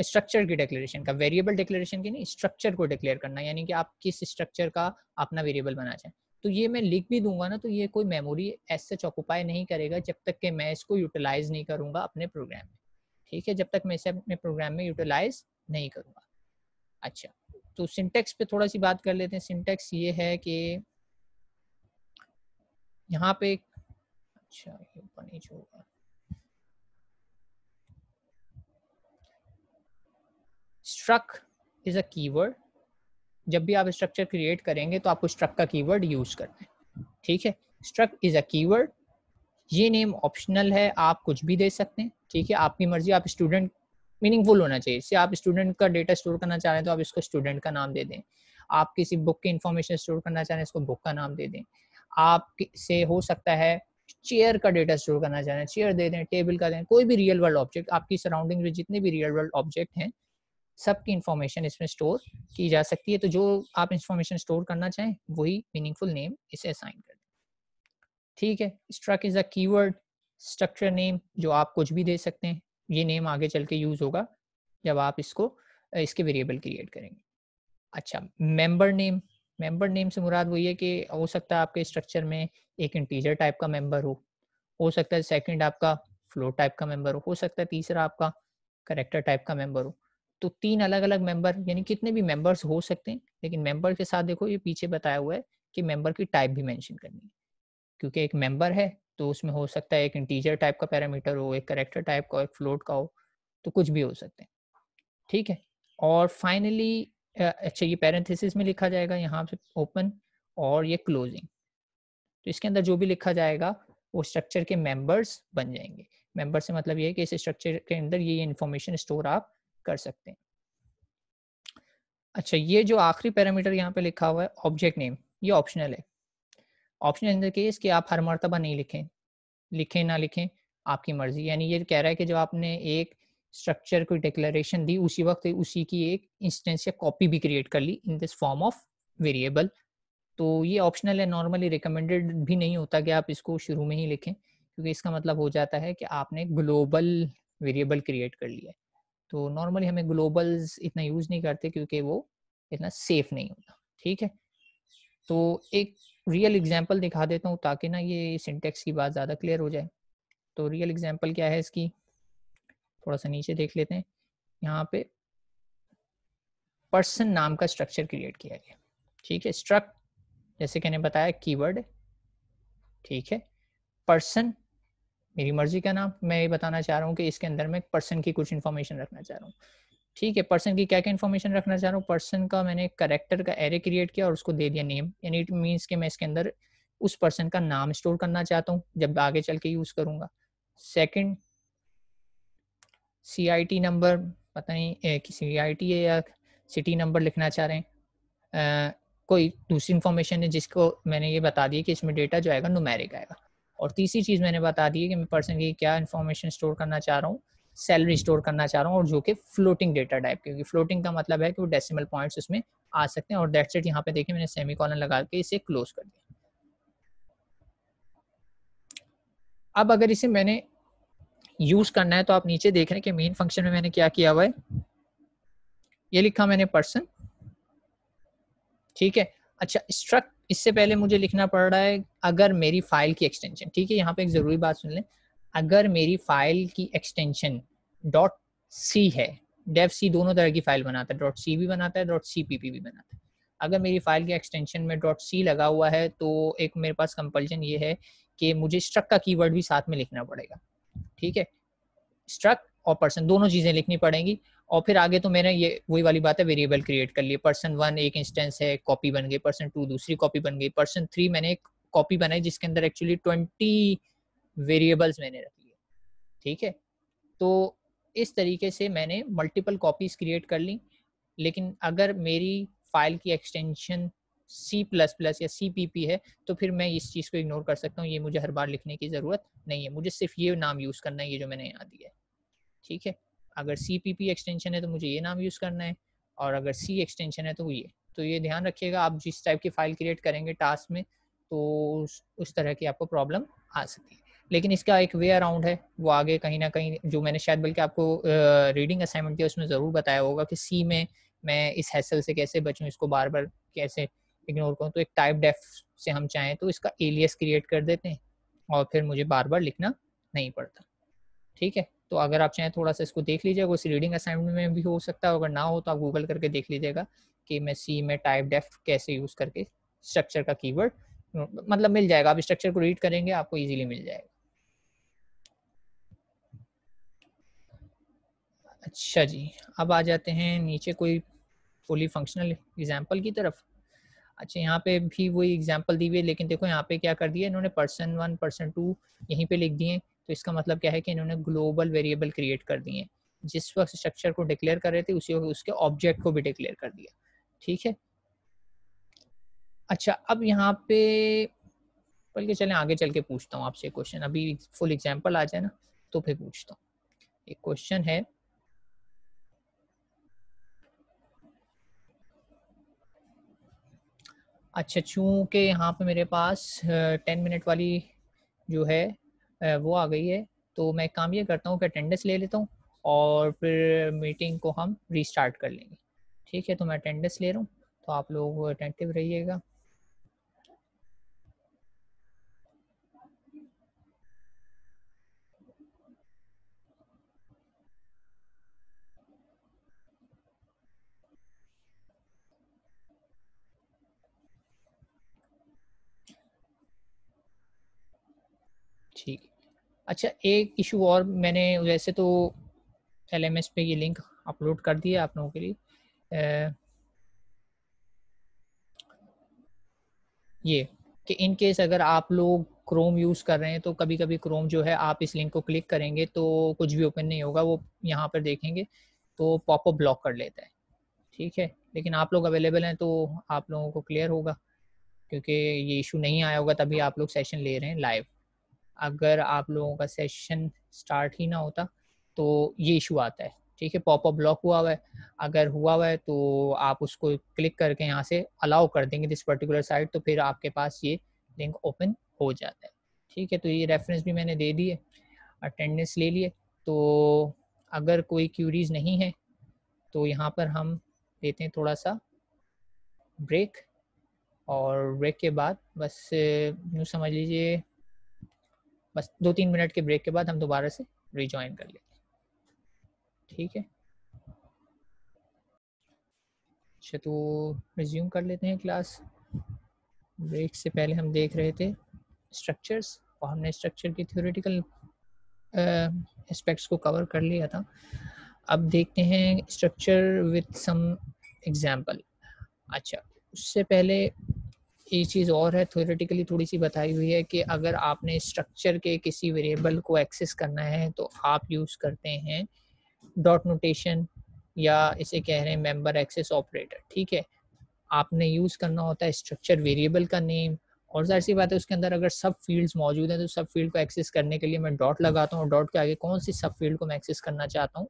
स्ट्रक्चर की डिक्लेरेशन का वेरिएबल डिक्लेरेशन की नहीं स्ट्रक्चर को डिक्लेयर करना, यानी कि आप किस स्ट्रक्चर का अपना वेरिएबल बना चाहें। तो ये मैं लिख भी दूँगा ना तो ये कोई मेमोरी ऐसे ऑक्यूपाई नहीं करेगा जब तक कि मैं इसको यूटिलाइज नहीं करूँगा अपने प्रोग्राम में। ठीक है? जब तक मैं इसे अपने प्रोग्राम में यूटिलाइज नहीं करूँगा। अच्छा तो सिंटेक्स पे थोड़ा सी बात कर लेते हैं। सिंटेक्स ये है कि यहाँ पे अच्छा ये ऊपर होगा स्ट्रक इज़ अ कीवर्ड जब भी आप स्ट्रक्चर क्रिएट करेंगे तो आपको स्ट्रक का कीवर्ड यूज़ करना है। ठीक है? स्ट्रक इज़ अ कीवर्ड ये नेम ऑप्शनल है, आप कुछ भी दे सकते हैं। ठीक है? आपकी मर्ज़ी, आप स्टूडेंट मीनिंगफुल होना चाहिए। इससे आप स्टूडेंट का डेटा स्टोर करना चाह रहे हैं तो आप इसको स्टूडेंट का नाम दे दें। आप किसी बुक की इन्फॉर्मेशन स्टोर करना चाह रहे हैं, इसको बुक का नाम दे दें। आप से हो सकता है चेयर का डेटा स्टोर करना चाह रहे हैं। चेयर दे दें टेबल का दें, कोई भी रियल वर्ल्ड ऑब्जेक्ट आपकी सराउंडिंग में जितने भी रियल वर्ल्ड ऑब्जेक्ट हैं सबकी इंफॉर्मेशन इसमें स्टोर की जा सकती है। तो जो आप इंफॉर्मेशन स्टोर करना चाहें, वही मीनिंगफुल नेम इसे असाइन कर ठीक है? Struct is a keyword structure name जो आप कुछ भी दे सकते हैं। ये नेम आगे चल के यूज़ होगा जब आप इसको, इसके वेरिएबल क्रिएट करेंगे। अच्छा मेंबर नेम मेंबर नेम से मुराद वही है कि हो सकता है आपके स्ट्रक्चर में एक इंटीजर टाइप का मेंबर हो। हो सकता है सेकंड आपका फ्लो टाइप का मेंबर हो। हो सकता है तीसरा आपका करेक्टर टाइप का मेंबर हो। तो तीन अलग अलग मेंबर यानी कितने भी मेंबर्स हो सकते हैं, लेकिन मेंबर के साथ देखो ये पीछे बताया हुआ है कि मेंबर की टाइप भी मेंशन करनी है। क्योंकि एक मेंबर है तो उसमें हो सकता है एक इंटीजर टाइप का पैरामीटर हो, एक करेक्टर टाइप का, एक फ्लोट का हो तो कुछ भी हो सकते हैं। ठीक है? और फाइनली अच्छा ये पैरेंथेसिस में लिखा जाएगा, यहाँ से ओपन और ये क्लोजिंग तो इसके अंदर जो भी लिखा जाएगा, वो स्ट्रक्चर के मेंबर्स बन जाएँगे। मेंबर से मतलब ये है कि इस स्ट्रक्चर के अंदर ये इन्फॉर्मेशन स्टोर आप कर सकते हैं। अच्छा ये जो आखिरी पैरामीटर यहाँ पे लिखा हुआ है ऑब्जेक्ट नेम ये ऑप्शनल है। ऑप्शनल इन द केस कि आप हर मरतबा नहीं लिखें। लिखें ना लिखें, आपकी मर्ज़ी। यानी ये कह रहा है कि जब आपने एक स्ट्रक्चर को डिक्लेरेशन दी उसी वक्त उसी की एक इंस्टेंस या कॉपी भी क्रिएट कर ली in this form of variable तो ये ऑप्शनल है नॉर्मली रिकमेंडेड भी नहीं होता कि आप इसको शुरू में ही लिखें, क्योंकि इसका मतलब हो जाता है कि आपने ग्लोबल वेरिएबल क्रिएट कर लिया है। तो नॉर्मली हमें ग्लोबल्स इतना यूज़ नहीं करते क्योंकि वो इतना सेफ़ नहीं होता, ठीक है? तो एक रियल एग्जांपल दिखा देता हूँ ताकि ना ये सिंटेक्स की बात ज़्यादा क्लियर हो जाए। तो रियल एग्जांपल क्या है इसकी? थोड़ा सा नीचे देख लेते हैं। यहाँ पे पर्सन नाम का स्ट्रक्चर क्रिएट किया गया, ठीक है? स्ट्रक जैसे कि बताया कीवर्ड ठीक है? पर्सन मेरी मर्ज़ी का नाम मैं ये बताना चाह रहा हूँ कि इसके अंदर मैं पर्सन की कुछ इन्फॉर्मेशन रखना चाह रहा हूँ। ठीक है पर्सन की क्या क्या इन्फॉर्मेशन रखना चाह रहा हूँ? पर्सन का मैंने करेक्टर का एरे क्रिएट किया और उसको दे दिया नेम यानी इट मीन्स कि मैं इसके अंदर उस पर्सन का नाम स्टोर करना चाहता हूँ जब आगे चल के यूज़ करूँगा। Second C I T number पता नहीं सी आई टी है या सिटी नंबर लिखना चाह रहे हैं। आ, कोई दूसरी इन्फॉर्मेशन है जिसको मैंने ये बता दिया कि इसमें डेटा जो आएगा नुमेरिक आएगा। और तीसरी चीज़ मैंने बता दी है कि मैं पर्सन की क्या इन्फॉर्मेशन स्टोर करना चाह रहा हूँ सैलरी स्टोर करना चाह रहा हूँ और जो कि फ्लोटिंग डेटा टाइप क्योंकि फ्लोटिंग का मतलब है कि वो डेसिमल पॉइंट्स उसमें आ सकते हैं और डेट सेट यहाँ पे देखिए मैंने सेमी कॉलन लगा के इसे क्लोज कर दिया। अब अगर इसे मैंने यूज़ करना है तो आप नीचे देख रहे हैं कि मेन फ़ंक्शन में मैंने क्या किया हुआ है। ये लिखा मैंने पर्सन ठीक है? अच्छा स्ट्रक इससे पहले मुझे लिखना पड़ रहा है, अगर मेरी फ़ाइल की एक्सटेंशन ठीक है, यहाँ पे एक ज़रूरी बात सुन लें, अगर मेरी फ़ाइल की एक्सटेंशन डॉट सी है डेव सी दोनों तरह की फ़ाइल बनाता है डॉट सी भी बनाता है डॉट सी पी पी भी बनाता है। अगर मेरी फ़ाइल के एक्सटेंशन में डॉट सी लगा हुआ है तो एक मेरे पास कंपल्शन ये है कि मुझे स्ट्रक का कीवर्ड भी साथ में लिखना पड़ेगा, ठीक है? स्ट्रक और पर्सन दोनों चीज़ें लिखनी पड़ेंगी। और फिर आगे तो मैंने ये, वही वाली बात है वेरिएबल क्रिएट कर लिए पर्सन वन एक इंस्टेंस है कॉपी बन गई। पर्सन टू दूसरी कॉपी बन गई। पर्सन थ्री मैंने एक कॉपी बनाई, जिसके अंदर एक्चुअली ट्वेंटी वेरिएबल्स मैंने रख लिए। ठीक है? तो इस तरीके से मैंने मल्टीपल कॉपीज क्रिएट कर ली। लेकिन अगर मेरी फ़ाइल की एक्सटेंशन सी प्लस प्लस या सी पी पी है तो फिर मैं इस चीज़ को इग्नोर कर सकता हूँ। ये मुझे हर बार लिखने की ज़रूरत नहीं है। मुझे सिर्फ़ ये नाम यूज़ करना है, ये जो मैंने यहाँ दिया है। ठीक है? अगर सी पी पी एक्सटेंशन है तो मुझे ये नाम यूज़ करना है और अगर सी एक्सटेंशन है तो ये। तो ये ध्यान रखिएगा, आप जिस टाइप की फ़ाइल क्रिएट करेंगे टास्क में तो उस उस तरह की आपको प्रॉब्लम आ सकती है। लेकिन इसका एक वे अराउंड है, वो आगे कहीं ना कहीं जो मैंने शायद बल्कि आपको रीडिंग असाइनमेंट दिया उसमें ज़रूर बताया होगा कि सी में मैं इस हैसल से कैसे बचूँ, इसको बार बार कैसे इग्नोर करूँ। तो एक टाइप डेफ से हम चाहें तो इसका एलियस क्रिएट कर देते हैं और फिर मुझे बार बार लिखना नहीं पड़ता। ठीक है? तो अगर आप चाहें थोड़ा सा इसको देख लीजिएगा उस रीडिंग असाइनमेंट में भी हो सकता है, अगर ना हो तो आप गूगल करके देख लीजिएगा कि मैं सी में टाइप डेफ कैसे यूज़ करके स्ट्रक्चर का कीवर्ड मतलब मिल जाएगा। आप स्ट्रक्चर को रीड करेंगे, आपको इजीली मिल जाएगा। अच्छा जी, अब आ जाते हैं नीचे कोई फुली फंक्शनल एग्जांपल की तरफ़। अच्छा यहाँ पे भी वही एग्जांपल दी हुई है, लेकिन देखो यहाँ पे क्या कर दिया, इन्होंने पर्सन वन पर्सन टू यहीं पे लिख दिए। तो इसका मतलब क्या है कि इन्होंने ग्लोबल वेरिएबल क्रिएट कर दिए जिस वक्त स्ट्रक्चर को डिक्लेयर कर रहे थे, उसी वक्त उसके ऑब्जेक्ट को भी डिक्लेयर कर दिया। ठीक है? अच्छा अब यहाँ पे बल्कि चलें, आगे चल के पूछता हूँ आपसे क्वेश्चन अभी फुल एग्ज़ाम्पल आ जाए ना तो फिर पूछता हूँ। एक क्वेश्चन है अच्छा चूँकि यहाँ पे मेरे पास टेन मिनट वाली जो है वो आ गई है। तो मैं काम ये करता हूँ कि अटेंडेंस ले लेता हूँ और फिर मीटिंग को हम रीस्टार्ट कर लेंगे। ठीक है तो मैं अटेंडेंस ले रहा हूँ। तो आप लोग अटेंटिव रहिएगा। ठीक अच्छा एक इशू और मैंने वैसे तो एल एम एस पे ये लिंक अपलोड कर दिया आप लोगों के लिए। आ, ये कि इन केस अगर आप लोग क्रोम यूज़ कर रहे हैं तो कभी कभी क्रोम जो है आप इस लिंक को क्लिक करेंगे तो कुछ भी ओपन नहीं होगा वो यहाँ पर देखेंगे तो पॉपअप ब्लॉक कर लेता है। ठीक है? लेकिन आप लोग अवेलेबल हैं तो आप लोगों को क्लियर होगा क्योंकि ये इशू नहीं आया होगा तभी आप लोग सेशन ले रहे हैं लाइव अगर आप लोगों का सेशन स्टार्ट ही ना होता तो ये इशू आता है, ठीक है? पॉपअप ब्लॉक हुआ हुआ है, अगर हुआ हुआ है तो आप उसको क्लिक करके यहाँ से अलाउ कर देंगे दिस पर्टिकुलर साइट तो फिर आपके पास ये लिंक ओपन हो जाता है, ठीक है? तो ये रेफरेंस भी मैंने दे दिए अटेंडेंस ले लिए तो अगर कोई क्यूरीज नहीं है तो यहाँ पर हम देते हैं थोड़ा सा ब्रेक और ब्रेक के बाद बस यूँ समझ लीजिए बस दो तीन मिनट के ब्रेक के बाद हम दोबारा से रिज्वाइन कर लेते हैं। ठीक है? अच्छा तो रिज्यूम कर लेते हैं क्लास ब्रेक से पहले हम देख रहे थे स्ट्रक्चर्स और हमने स्ट्रक्चर की थ्योरेटिकल एस्पेक्ट्स को कवर कर लिया था। अब देखते हैं स्ट्रक्चर विथ सम एग्जांपल अच्छा उससे पहले एक चीज़ और है थोरेटिकली थोड़ी सी बताई हुई है कि अगर आपने स्ट्रक्चर के किसी वेरिएबल को एक्सेस करना है तो आप यूज़ करते हैं डॉट नोटेशन या इसे कह रहे हैं मेंबर एक्सेस ऑपरेटर ठीक है? आपने यूज़ करना होता है स्ट्रक्चर वेरिएबल का नेम और ज़ाहिर सी बात है उसके अंदर अगर सब फील्ड्स मौजूद हैं तो सब फ़ील्ड को एक्सेस करने के लिए मैं डॉट लगाता हूँ डॉट के आगे कौन सी सब फ़ील्ड को मैं एक्सेस करना चाहता हूँ,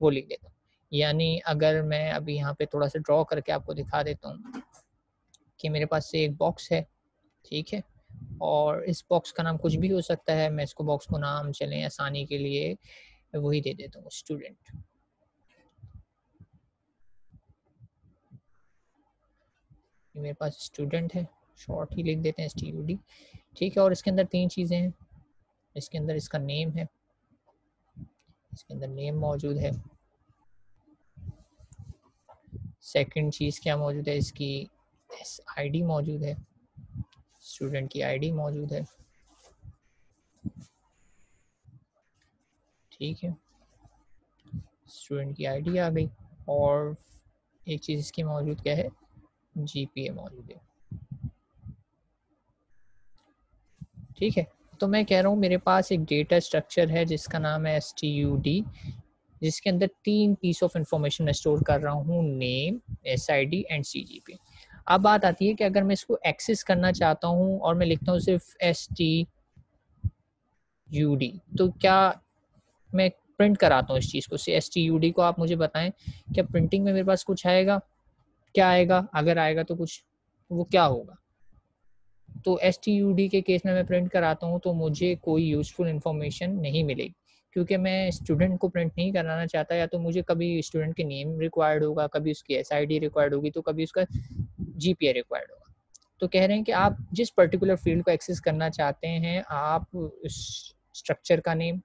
वो लिख देता हूँ। यानी अगर मैं अभी यहाँ पे थोड़ा सा ड्रॉ करके आपको दिखा देता हूँ कि मेरे पास से एक बॉक्स है, ठीक है? और इस बॉक्स का नाम कुछ भी हो सकता है, मैं इसको बॉक्स को नाम, चलें आसानी के लिए, वही दे देता हूँ स्टूडेंट मेरे पास स्टूडेंट है शॉर्ट ही लिख देते हैं एस ठीक है, और इसके अंदर तीन चीज़ें हैं। इसके अंदर इसका नेम है, इसके अंदर नेम मौजूद है। सेकंड चीज़ क्या मौजूद है? इसकी एस आईडी मौजूद है। स्टूडेंट की आईडी मौजूद है। ठीक है। स्टूडेंट की आईडी आ गई और एक चीज़ इसकी मौजूद क्या है? जीपीए मौजूद है। ठीक है तो मैं कह रहा हूँ मेरे पास एक डेटा स्ट्रक्चर है जिसका नाम है एस टी यू डी जिसके अंदर तीन पीस ऑफ़ इंफॉर्मेशन स्टोर कर रहा हूँ name S I D and C G P अब बात आती है कि अगर मैं इसको एक्सेस करना चाहता हूँ और मैं लिखता हूँ सिर्फ़ एस टी यू डी तो क्या मैं प्रिंट कराता हूँ इस चीज़ को? एस टी यू डी को आप मुझे बताएँ, क्या प्रिंटिंग में मेरे पास कुछ आएगा? क्या आएगा? अगर आएगा तो कुछ, वो क्या होगा? तो एस टी यू डी के केस में मैं प्रिंट कराता हूँ तो मुझे कोई यूज़फुल इन्फॉर्मेशन नहीं मिलेगी। क्योंकि मैं स्टूडेंट को प्रिंट नहीं कराना चाहता या तो मुझे कभी स्टूडेंट के नेम रिक्वायर्ड होगा, कभी उसकी एस आई डी रिक्वायर्ड होगी तो कभी उसका जी रिक्वायर्ड होगा। तो कह रहे हैं कि आप जिस पर्टिकुलर फ़ील्ड को एक्सेस करना चाहते हैं, आप उस स्ट्रक्चर का नेम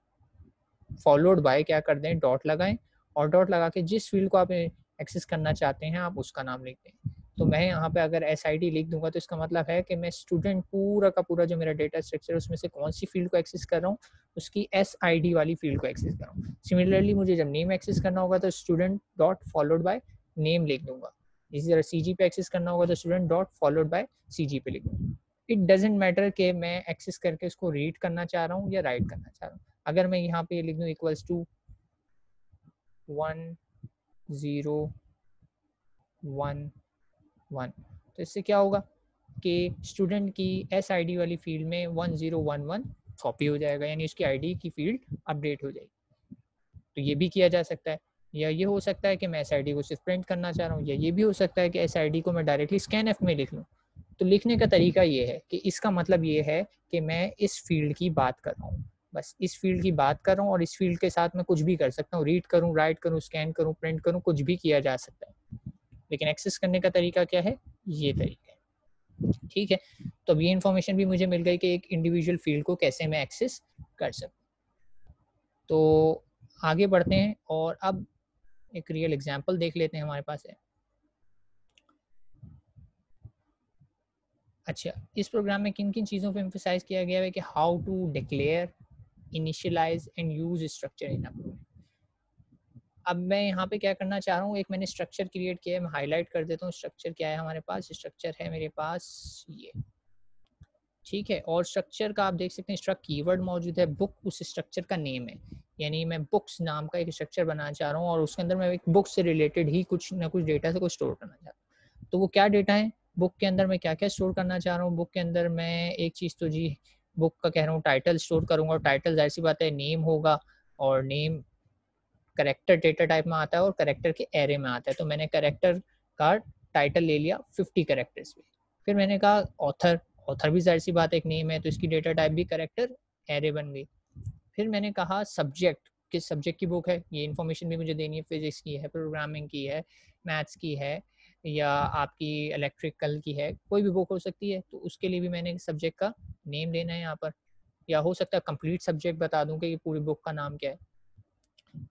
फॉलोड बाय क्या कर दें डॉट लगाएँ और डॉट लगा के जिस फ़ील्ड को आप एक्सेस करना चाहते हैं, आप उसका नाम लिख दें। तो मैं यहाँ पे अगर एस लिख दूँगा तो इसका मतलब है कि मैं स्टूडेंट पूरा का पूरा जो मेरा डेटा स्ट्रक्चर है, उसमें से कौन सी फ़ील्ड को एक्सेस कर रहा हूँ, उसकी एस वाली फ़ील्ड को एक्सेस कर रहा हूँ। सिमिलरली मुझे जब नेम एक्सेस करना होगा तो student dot followed by name लिख दूँगा। इसी तरह सी पे एक्सेस करना होगा तो student dot followed by C पे लिख दूँगा। इट डजेंट मैटर कि मैं एक्सेस करके उसको रीड करना चाह रहा हूँ या राइट करना चाह रहा हूँ। अगर मैं यहाँ पे लिख दूँ equals to one zero one one तो इससे क्या होगा कि स्टूडेंट की एस आई वाली फ़ील्ड में one zero one one copy हो जाएगा, यानी उसकी आईडी की फ़ील्ड अपडेट हो जाएगी। तो ये भी किया जा सकता है, या ये हो सकता है कि मैं एस को सिर्फ़ प्रिंट करना चाह रहा हूँ, या ये भी हो सकता है कि एस को मैं डायरेक्टली स्कैन एफ़ में लिख लूँ। तो लिखने का तरीका ये है कि इसका मतलब ये है कि मैं इस फ़ील्ड की बात कर रहा हूँ। बस इस फ़ील्ड की बात कर रहा हूँ और इस फ़ील्ड के साथ मैं कुछ भी कर सकता हूँ। रीड करूँ राइट करूँ स्कैन करूँ प्रिंट करूँ, कुछ भी किया जा सकता है। लेकिन एक्सेस करने का तरीका क्या है? ये तरीका है। ठीक है? तो अब ये इन्फॉर्मेशन भी मुझे मिल गई कि एक इंडिविजुअल फ़ील्ड को कैसे मैं एक्सेस कर सकूँ। तो आगे बढ़ते हैं और अब एक रियल एग्ज़ाम्पल देख लेते हैं हमारे पास है। अच्छा इस प्रोग्राम में किन किन चीज़ों पे एम्फोसाइज किया गया है कि how to declare initialize and use structure in a program अब मैं यहाँ पे क्या करना चाह रहा हूँ? एक मैंने स्ट्रक्चर क्रिएट किया है, मैं हाईलाइट कर देता हूँ स्ट्रक्चर क्या है हमारे पास? स्ट्रक्चर है मेरे पास ये। ठीक है? और स्ट्रक्चर का आप देख सकते हैं स्ट्रक कीवर्ड मौजूद है बुक उस स्ट्रक्चर का नेम है। यानी मैं बुक्स नाम का एक स्ट्रक्चर बनाना चाह रहा हूँ और उसके अंदर मैं एक बुक से रिलेटेड ही कुछ ना कुछ डेटा से कुछ स्टोर करना चाह रहा हूँ। तो वो क्या डेटा है? बुक के अंदर मैं क्या क्या स्टोर करना चाह रहा हूँ? बुक के अंदर मैं एक चीज़ तो जी बुक का कह रहा हूँ टाइटल स्टोर करूँगा और टाइटल ज़ाहिर सी बात है नेम होगा और नेम करेक्टर डेटा टाइप में आता है और करेक्टर के एरे में आता है। तो मैंने करेक्टर का टाइटल ले लिया फिफ्टी करेक्टर्स में। फिर मैंने कहा ऑथर ऑथर भी ज़ाहिर सी बात एक नेम है तो इसकी डेटा टाइप भी करेक्टर एरे बन गई। फिर मैंने कहा सब्जेक्ट किस सब्जेक्ट की बुक है? ये इन्फॉर्मेशन भी मुझे देनी है फिजिक्स की है प्रोग्रामिंग की है मैथ्स की है, या आपकी इलेक्ट्रिकल की है, कोई भी बुक हो सकती है। तो उसके लिए भी मैंने सब्जेक्ट का नेम देना है यहाँ पर। या हो सकता है कंप्लीट सब्जेक्ट बता दूँ कि ये पूरी बुक का नाम क्या है।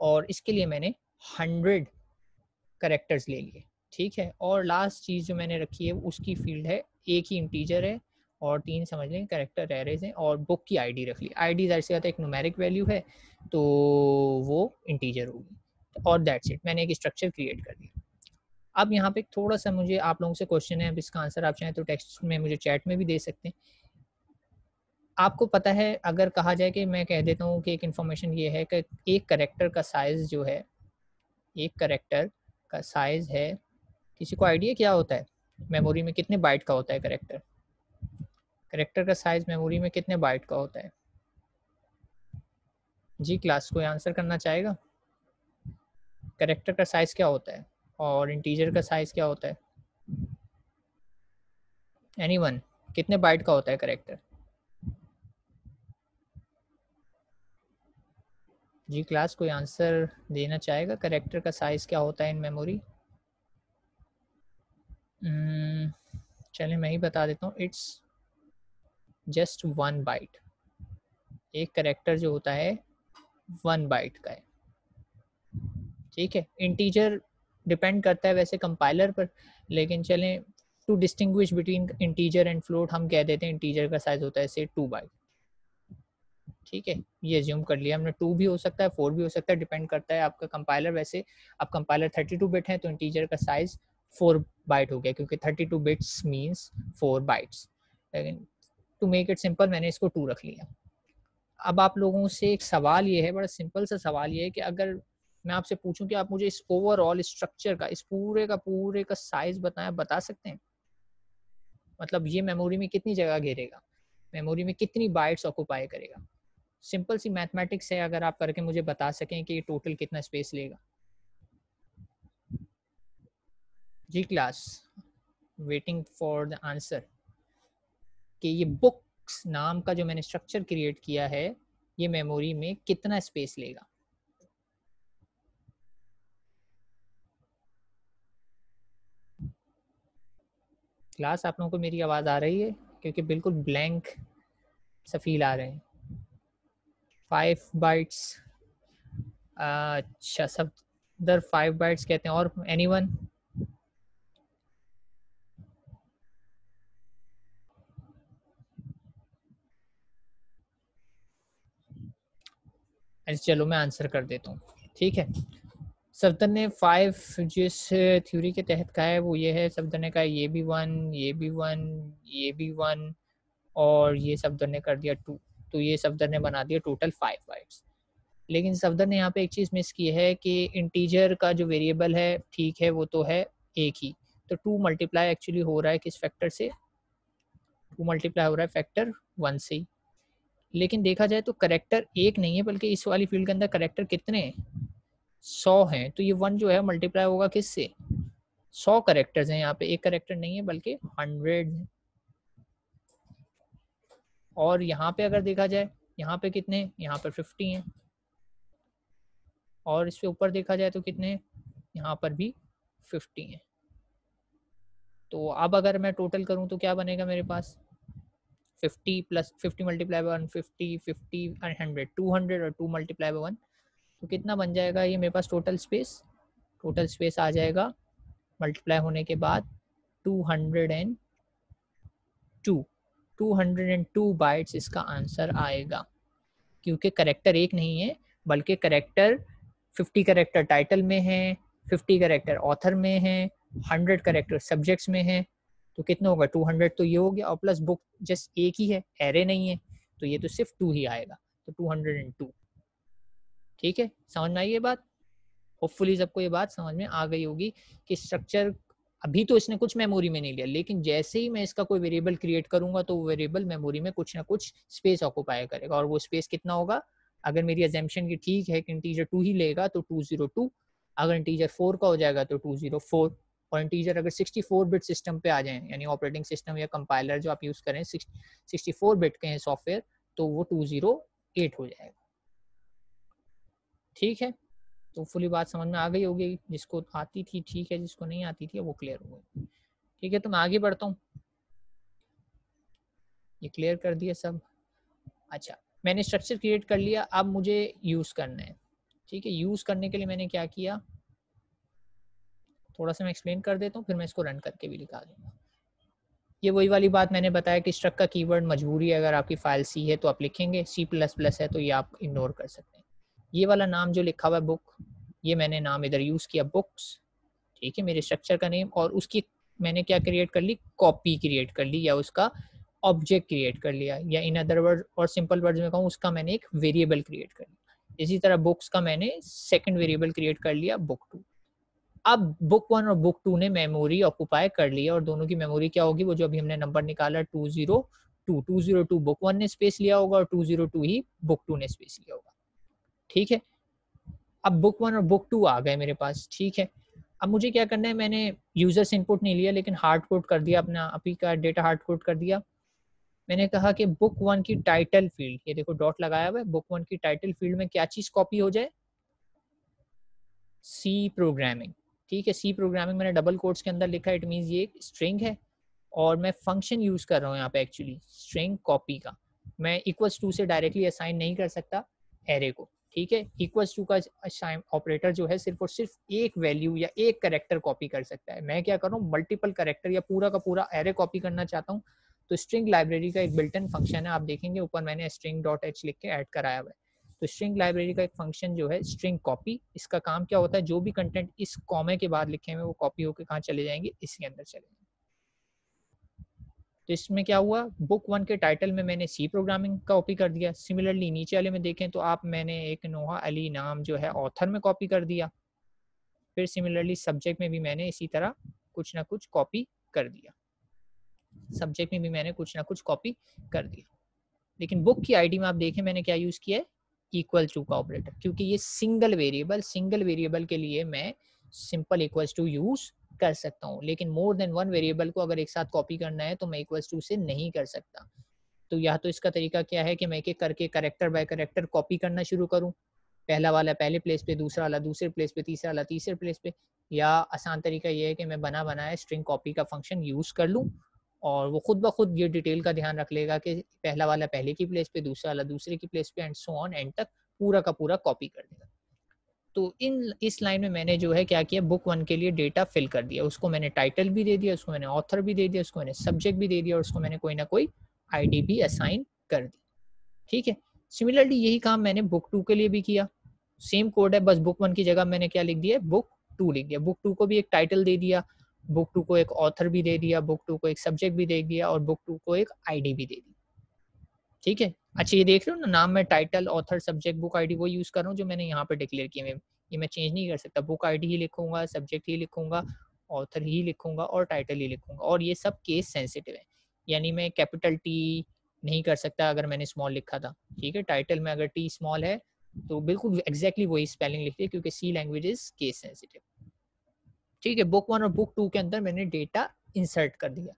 और इसके लिए मैंने हंड्रेड करेक्टर्स ले लिए, ठीक है? और लास्ट चीज़ जो मैंने रखी है, उसकी फ़ील्ड है, एक ही इंटीजर है और तीन समझ लें करेक्टर एरेज हैं और बुक की आईडी रख ली। आईडी ज़ाहिर से एक नुमेरिक वैल्यू है तो वो इंटीजर होगी। और दैट्स इट मैंने एक स्ट्रक्चर क्रिएट कर दिया। अब यहाँ पे थोड़ा सा मुझे आप लोगों से क्वेश्चन है, अब इसका आंसर आप चाहें तो टेक्स्ट में, मुझे चैट में भी दे सकते हैं। आपको पता है, अगर कहा जाए कि मैं कह देता हूँ कि एक इन्फॉर्मेशन ये है कि एक करेक्टर का साइज़ जो है, एक करेक्टर का साइज़ है, किसी को आइडिया क्या होता है? मेमोरी में कितने बाइट का होता है करेक्टर करेक्टर का साइज़ मेमोरी में कितने बाइट का होता है? जी क्लास कोई आंसर करना चाहेगा? करेक्टर का साइज़ क्या होता है? और इंटीजर का साइज़ क्या होता है? एनीवन कितने बाइट का होता है करेक्टर जी क्लास कोई आंसर देना चाहेगा? करेक्टर का साइज़ क्या होता है इन मेमोरी hmm, चलिए मैं ही बता देता हूँ। इट्स जस्ट वन बाइट एक करेक्टर जो होता है वन बाइट का है। ठीक है? इंटीजर डिपेंड करता है वैसे कंपाइलर पर लेकिन चलें to distinguish between integer and float हम कह देते हैं इंटीजर का साइज़ होता है से टू बाइट ठीक है, ये ज्यूम कर लिया हमने। टू भी हो सकता है फोर भी हो सकता है डिपेंड करता है आपका कंपाइलर वैसे आप कंपाइलर थर्टी टू बिट है तो इंटीजर का साइज़ फोर बाइट हो गया, क्योंकि thirty two bits means four bytes लेकिन टू मेक इट सिंपल मैंने इसको टू रख लिया। अब आप लोगों से एक सवाल ये है, बड़ा सिंपल सा सवाल ये है कि अगर मैं आपसे पूछूँ कि आप मुझे इस ओवरऑल स्ट्रक्चर का, इस पूरे का पूरे का साइज़ बताएँ बता सकते हैं? मतलब ये मेमोरी में कितनी जगह घेरेगा? मेमोरी में कितनी बाइट्स ऑक्यूपाई करेगा? सिंपल सी मैथमेटिक्स है, अगर आप करके मुझे बता सकें कि ये टोटल कितना स्पेस लेगा। जी, class. Waiting for the answer. कि ये बुक्स नाम का जो मैंने स्ट्रक्चर क्रिएट किया है, ये मेमोरी में कितना स्पेस लेगा। क्लास, आप लोगों को मेरी आवाज़ आ रही है, क्योंकि बिल्कुल ब्लैंक सफ़ील आ रहे हैं। फाइव बाइट्स अच्छा सब दर फाइव बाइट्स कहते हैं, और एनीवन चलो मैं आंसर कर देता हूँ, ठीक है? सफदर ने फाइव जिस थ्योरी के तहत कहा है, वो ये है सफदर ने कहा ये भी वन ये भी वन ये भी वन और ये सफदर ने कर दिया टू तो ये सफदर ने बना दिया टोटल फाइव बाइट्स लेकिन सफदर ने यहाँ पे एक चीज़ मिस की है कि इंटीजर का जो वेरिएबल है, ठीक है, वो तो है एक ही। तो टू मल्टीप्लाई एक्चुअली हो रहा है किस फैक्टर से? टू मल्टीप्लाई हो रहा है फैक्टर वन से ही। लेकिन देखा जाए तो करेक्टर एक नहीं है, बल्कि इस वाली फ़ील्ड के अंदर करेक्टर कितने हैं? सौ हैं। तो ये वन जो है मल्टीप्लाई होगा किससे? सौ करेक्टर्स हैं यहाँ पे। एक करेक्टर नहीं है, बल्कि हंड्रेड और यहाँ पे अगर देखा जाए, यहाँ पे कितने? यहाँ पर फिफ्टी हैं। और इसके ऊपर देखा जाए तो कितने? यहाँ पर भी फिफ्टी हैं। तो अब अगर मैं टोटल करूँ तो क्या बनेगा मेरे पास? Fifty plus fifty multiply by one fifty fifty and hundred two hundred और टू मल्टीप्लाई बाई वन तो कितना बन जाएगा ये मेरे पास टोटल स्पेस टोटल स्पेस आ जाएगा मल्टीप्लाई होने के बाद two hundred and two two hundred and two bytes इसका आंसर आएगा। क्योंकि करेक्टर एक नहीं है, बल्कि करेक्टर फिफ्टी करेक्टर टाइटल में है फिफ्टी करेक्टर ऑथर में है हंड्रेड करेक्टर सब्जेक्ट्स में है। तो कितना होगा? टू हंड्रेड तो ये हो गया और प्लस बुक जस्ट एक ही है एरे नहीं है। तो ये तो सिर्फ़ टू ही आएगा तो टू हंड्रेड एंड टू ठीक है? समझ में आई ये बात? होपफुली सबको ये बात समझ में आ गई होगी कि स्ट्रक्चर अभी तो इसने कुछ मेमोरी में नहीं लिया, लेकिन जैसे ही मैं इसका कोई वेरिएबल क्रिएट करूँगा तो वो वेरिएबल मेमोरी में कुछ ना कुछ स्पेस ऑक्यूपाई करेगा। और वो स्पेस कितना होगा? अगर मेरी एजेंशन की ठीक है कि इंटीजर टू ही लेगा तो टू ज़ीरो टू अगर इंटीजर फोर का हो जाएगा तो टू ज़ीरो फोर और इंटीजर अगर सिक्सटी फोर बिट सिस्टम पे आ जाए, यानी ऑपरेटिंग सिस्टम या कंपाइलर जो आप यूज़ करें सिक्सटी फोर बिट के हैं सॉफ्टवेयर तो वो टू ज़ीरो एट हो जाएगा। ठीक है? तो फुली बात समझ में आ गई होगी। जिसको आती थी, ठीक है, जिसको नहीं आती थी वो क्लियर हो गई। ठीक है तो मैं आगे बढ़ता हूँ। ये क्लियर कर दिया सब। अच्छा मैंने स्ट्रक्चर क्रिएट कर लिया। अब मुझे यूज़ करना है। ठीक है यूज़ करने के लिए मैंने क्या किया? थोड़ा सा मैं एक्सप्लेन कर देता हूँ, फिर मैं इसको रन करके भी दिखा दूँगा। ये वही वाली बात मैंने बताया कि स्ट्रक का कीवर्ड मजबूरी है। अगर आपकी फ़ाइल सी है तो आप लिखेंगे सी प्लस प्लस है तो ये आप इग्नोर कर सकते हैं। ये वाला नाम जो लिखा हुआ है बुक ये मैंने नाम इधर यूज़ किया बुक्स ठीक है, मेरे स्ट्रक्चर का नेम और उसकी मैंने क्या क्रिएट कर ली? कॉपी क्रिएट कर ली या उसका ऑब्जेक्ट क्रिएट कर लिया या इन अदर वर्ड और सिंपल वर्ड में कहूँ, उसका मैंने एक वेरिएबल क्रिएट कर लिया। इसी तरह बुक्स का मैंने सेकंड वेरिएबल क्रिएट कर लिया बुक टू अब बुक वन और बुक टू ने मेमोरी ऑक्यूपाई कर लिया और दोनों की मेमोरी क्या होगी? वो जो अभी हमने नंबर निकाला two zero two two zero two book one ने स्पेस लिया होगा और टू ज़ीरो टू ही बुक टू ने स्पेस लिया होगा। ठीक है? अब बुक वन और बुक टू आ गए मेरे पास, ठीक है? अब मुझे क्या करना है? मैंने यूज़र से इनपुट नहीं लिया, लेकिन हार्ड कोड कर दिया अपना, अभी का डेटा हार्ड कोड कर दिया। मैंने कहा कि बुक वन की टाइटल फ़ील्ड ये देखो डॉट लगाया हुआ है बुक वन की टाइटल फ़ील्ड में क्या चीज़ कॉपी हो जाए? सी प्रोग्रामिंग ठीक है? सी प्रोग्रामिंग मैंने डबल कोड्स के अंदर लिखा इट मीन ये एक स्ट्रिंग है, और मैं फ़ंक्शन यूज़ कर रहा हूँ यहाँ पे एक्चुअली स्ट्रिंग कॉपी का। मैं इक्वल्स टू से डायरेक्टली असाइन नहीं कर सकता एरे को। ठीक है? इक्वल्स टू का ऑपरेटर जो है सिर्फ़ और सिर्फ़ एक वैल्यू या एक करेक्टर कॉपी कर सकता है। मैं क्या कर रहा मल्टीपल करेक्टर या पूरा का पूरा एरे कॉपी करना चाहता हूँ। तो स्ट्रिंग लाइब्रेरी का एक बिल्टन फ़ंक्शन है। आप देखेंगे ऊपर मैंने स्ट्रिंग डॉट एच लिख के ऐड कराया हुआ है। तो स्ट्रिंग लाइब्रेरी का एक फ़ंक्शन जो है स्ट्रिंग कॉपी इसका काम क्या होता है? जो भी कंटेंट इस कॉमे के बाद लिखे हुए वो कॉपी होकर कहाँ चले जाएँगे? इसके अंदर चले जाएँगे। तो इसमें क्या हुआ? बुक वन के टाइटल में मैंने सी प्रोग्रामिंग कॉपी कर दिया। सिमिलरली नीचे वाले में देखें तो आप, मैंने एक नोहा अली नाम जो है ऑथर में कॉपी कर दिया। फिर सिमिलरली सब्जेक्ट में भी मैंने इसी तरह कुछ ना कुछ कॉपी कर दिया। सब्जेक्ट में भी मैंने कुछ ना कुछ कॉपी कर दिया। लेकिन बुक की आईडी में आप देखें, मैंने क्या यूज़ किया है? इक्वल टू का ऑपरेटर क्योंकि ये सिंगल वेरिएबल सिंगल वेरिएबल के लिए मैं सिंपल इक्वल्स टू यूज़ कर सकता हूँ। लेकिन मोर देन वन वेरिएबल को अगर एक साथ कॉपी करना है तो मैं इक्वल्स टू से नहीं कर सकता। तो या तो इसका तरीका क्या है कि मैं एक एक करके करेक्टर बाय करेक्टर कॉपी करना शुरू करूँ। पहला वाला पहले प्लेस पे, दूसरा वाला दूसरे प्लेस पे, तीसरा वाला तीसरे प्लेस पे। या आसान तरीका ये है कि मैं बना बनाया स्ट्रिंग कॉपी का फ़ंक्शन यूज़ कर लूँ और वो खुद ब खुद ये डिटेल का ध्यान रख लेगा कि पहला वाला पहले की प्लेस पे, दूसरा वाला दूसरे की प्लेस पे एंड सो ऑन एंड तक पूरा का पूरा कॉपी कर देगा। तो इन, इस लाइन में मैंने जो है क्या किया, बुक वन के लिए डेटा फिल कर दिया। उसको मैंने टाइटल भी दे दिया, उसको मैंने ऑथर भी दे दिया, उसको मैंने सब्जेक्ट भी दे दिया और उसको मैंने कोई ना कोई आईडी भी असाइन कर दी। ठीक है? सिमिलरली यही काम मैंने बुक टू के लिए भी किया। सेम कोड है, बस बुक वन की जगह मैंने क्या लिख दिया बुक टू लिख दिया। बुक टू को भी एक टाइटल दे दिया, बुक टू को एक ऑथर भी दे दिया, बुक टू को एक सब्जेक्ट भी दे दिया और बुक टू को एक आईडी भी दे दी। ठीक है? अच्छा ये देख रहे हो ना, नाम में title author subject book ID वो यूज़ कर रहा हूँ जो मैंने यहाँ पे डिक्लेयर किए मैं ये मैं चेंज नहीं कर सकता। बुक आईडी ही लिखूँगा सब्जेक्ट ही लिखूँगा ऑथर ही लिखूँगा और टाइटल ही लिखूँगा। और ये सब केस सेंसिटिव है। यानी मैं कैपिटल टी नहीं कर सकता अगर मैंने स्मॉल लिखा था। ठीक है टाइटल में अगर टी स्मॉल है तो बिल्कुल एग्जैक्टली वही स्पेलिंग लिखती है क्योंकि C language is case sensitive ठीक है बुक वन और बुक टू के अंदर मैंने डेटा इंसर्ट कर दिया।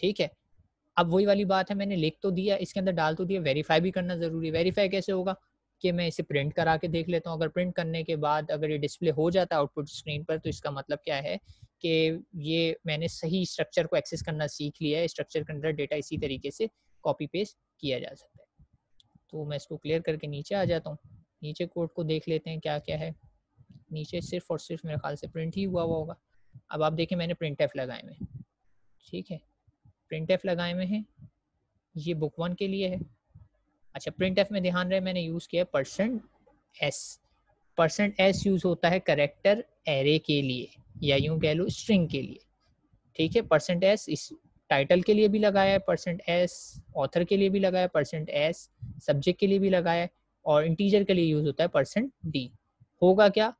ठीक है अब वही वाली बात है, मैंने लिख तो दिया, इसके अंदर डाल तो दिया वेरीफाई भी करना ज़रूरी है। वेरीफाई कैसे होगा कि मैं इसे प्रिंट करा के देख लेता हूँ? अगर प्रिंट करने के बाद अगर ये डिस्प्ले हो जाता है आउटपुट स्क्रीन पर तो इसका मतलब क्या है कि ये मैंने सही स्ट्रक्चर को एक्सेस करना सीख लिया है। स्ट्रक्चर के अंदर डेटा इसी तरीके से कॉपी पेस्ट किया जा सकता है। तो मैं इसको क्लियर करके नीचे आ जाता हूँ। नीचे कोड को देख लेते हैं क्या क्या है। नीचे सिर्फ़ और सिर्फ़ मेरे ख्याल से प्रिंट ही हुआ हुआ होगा। अब आप देखें मैंने प्रिंट लगाए हुए ठीक है? प्रिंट एफ़ लगाए हुए हैं। ये बुक वन के लिए है। अच्छा प्रिंट एफ़ में ध्यान रहे, मैंने यूज़ किया percent S percent S use होता है करेक्टर एरे के लिए, या यूँ कह लो स्ट्रिंग के लिए। ठीक है परसेंट एस इस टाइटल के लिए भी लगाया है परसेंट एस ऑथर के लिए भी लगाया है परसेंट एस सब्जेक्ट के लिए भी लगाया है, और इंटीजर के लिए यूज़ होता है परसेंट डी होगा क्या?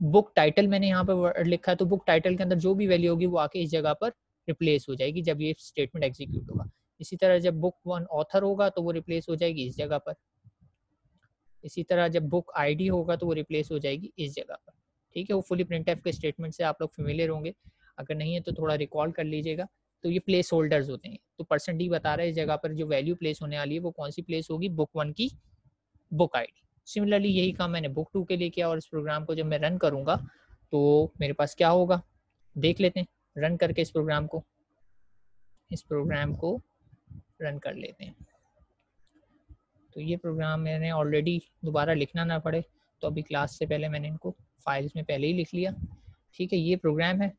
बुक टाइटल मैंने यहाँ पर लिखा है तो बुक टाइटल के अंदर जो भी वैल्यू होगी वो आके इस जगह पर रिप्लेस हो जाएगी जब ये स्टेटमेंट एग्जीक्यूट होगा। इसी तरह जब बुक वन ऑथर होगा तो वो रिप्लेस हो जाएगी इस जगह पर। इसी तरह जब बुक आईडी होगा तो वो रिप्लेस हो जाएगी इस जगह पर। ठीक है, वो फुली प्रिंट के स्टेटमेंट से आप लोग फेमिलियर होंगे। अगर नहीं है तो थोड़ा रिकॉल कर लीजिएगा। तो ये प्लेस होल्डर्स होते हैं। तो परसेंट डी बता रहा है इस जगह पर जो वैल्यू प्लेस होने वाली है, वो कौन सी प्लेस होगी? बुक वन की बुक आईडी सिमिलरली यही काम मैंने बुक टू के लिए किया और इस प्रोग्राम को जब मैं रन करूँगा तो मेरे पास क्या होगा? देख लेते हैं। रन करके इस प्रोग्राम को, इस प्रोग्राम को रन कर लेते हैं। तो ये प्रोग्राम मैंने ऑलरेडी दोबारा लिखना ना पड़े तो अभी क्लास से पहले मैंने इनको फाइल्स में पहले ही लिख लिया। ठीक है, ये प्रोग्राम है,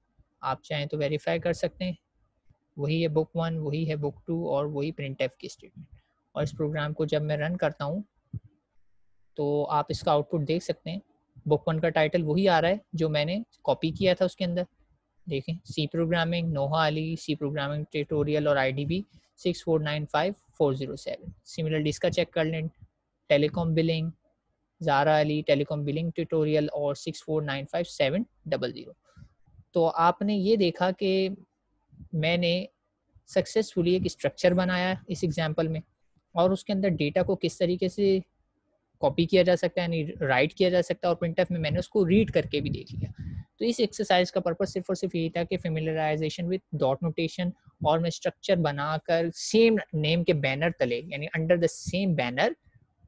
आप चाहें तो वेरीफाई कर सकते हैं। वही है बुक वन वही है बुक टू और वही प्रिंट एफ़ की स्टेटमेंट और इस प्रोग्राम को जब मैं रन करता हूँ तो आप इसका आउटपुट देख सकते हैं। बुक वन का टाइटल वही आ रहा है, जो मैंने कॉपी किया था उसके अंदर। देखें C programming Noha Ali C programming tutorial और I D B six four nine five four zero seven similarly इसका चेक कर लें telecom billing Zara Ali telecom billing tutorial और six four nine five seven double zero तो आपने ये देखा कि मैंने सक्सेसफुली एक स्ट्रक्चर बनाया इस एग्ज़ाम्पल में और उसके अंदर डेटा को किस तरीके से कॉपी किया जा सकता है, यानी राइट किया जा सकता है और प्रिंट में मैंने उसको रीड करके भी देख लिया। तो इस एक्सरसाइज का पर्पज सिर्फ़ और सिर्फ़ यही था कि फेमिलराइजेशन विद डॉट नोटेशन और मैं स्ट्रक्चर बनाकर सेम नेम के बैनर तले, यानी अंडर द सेम बैनर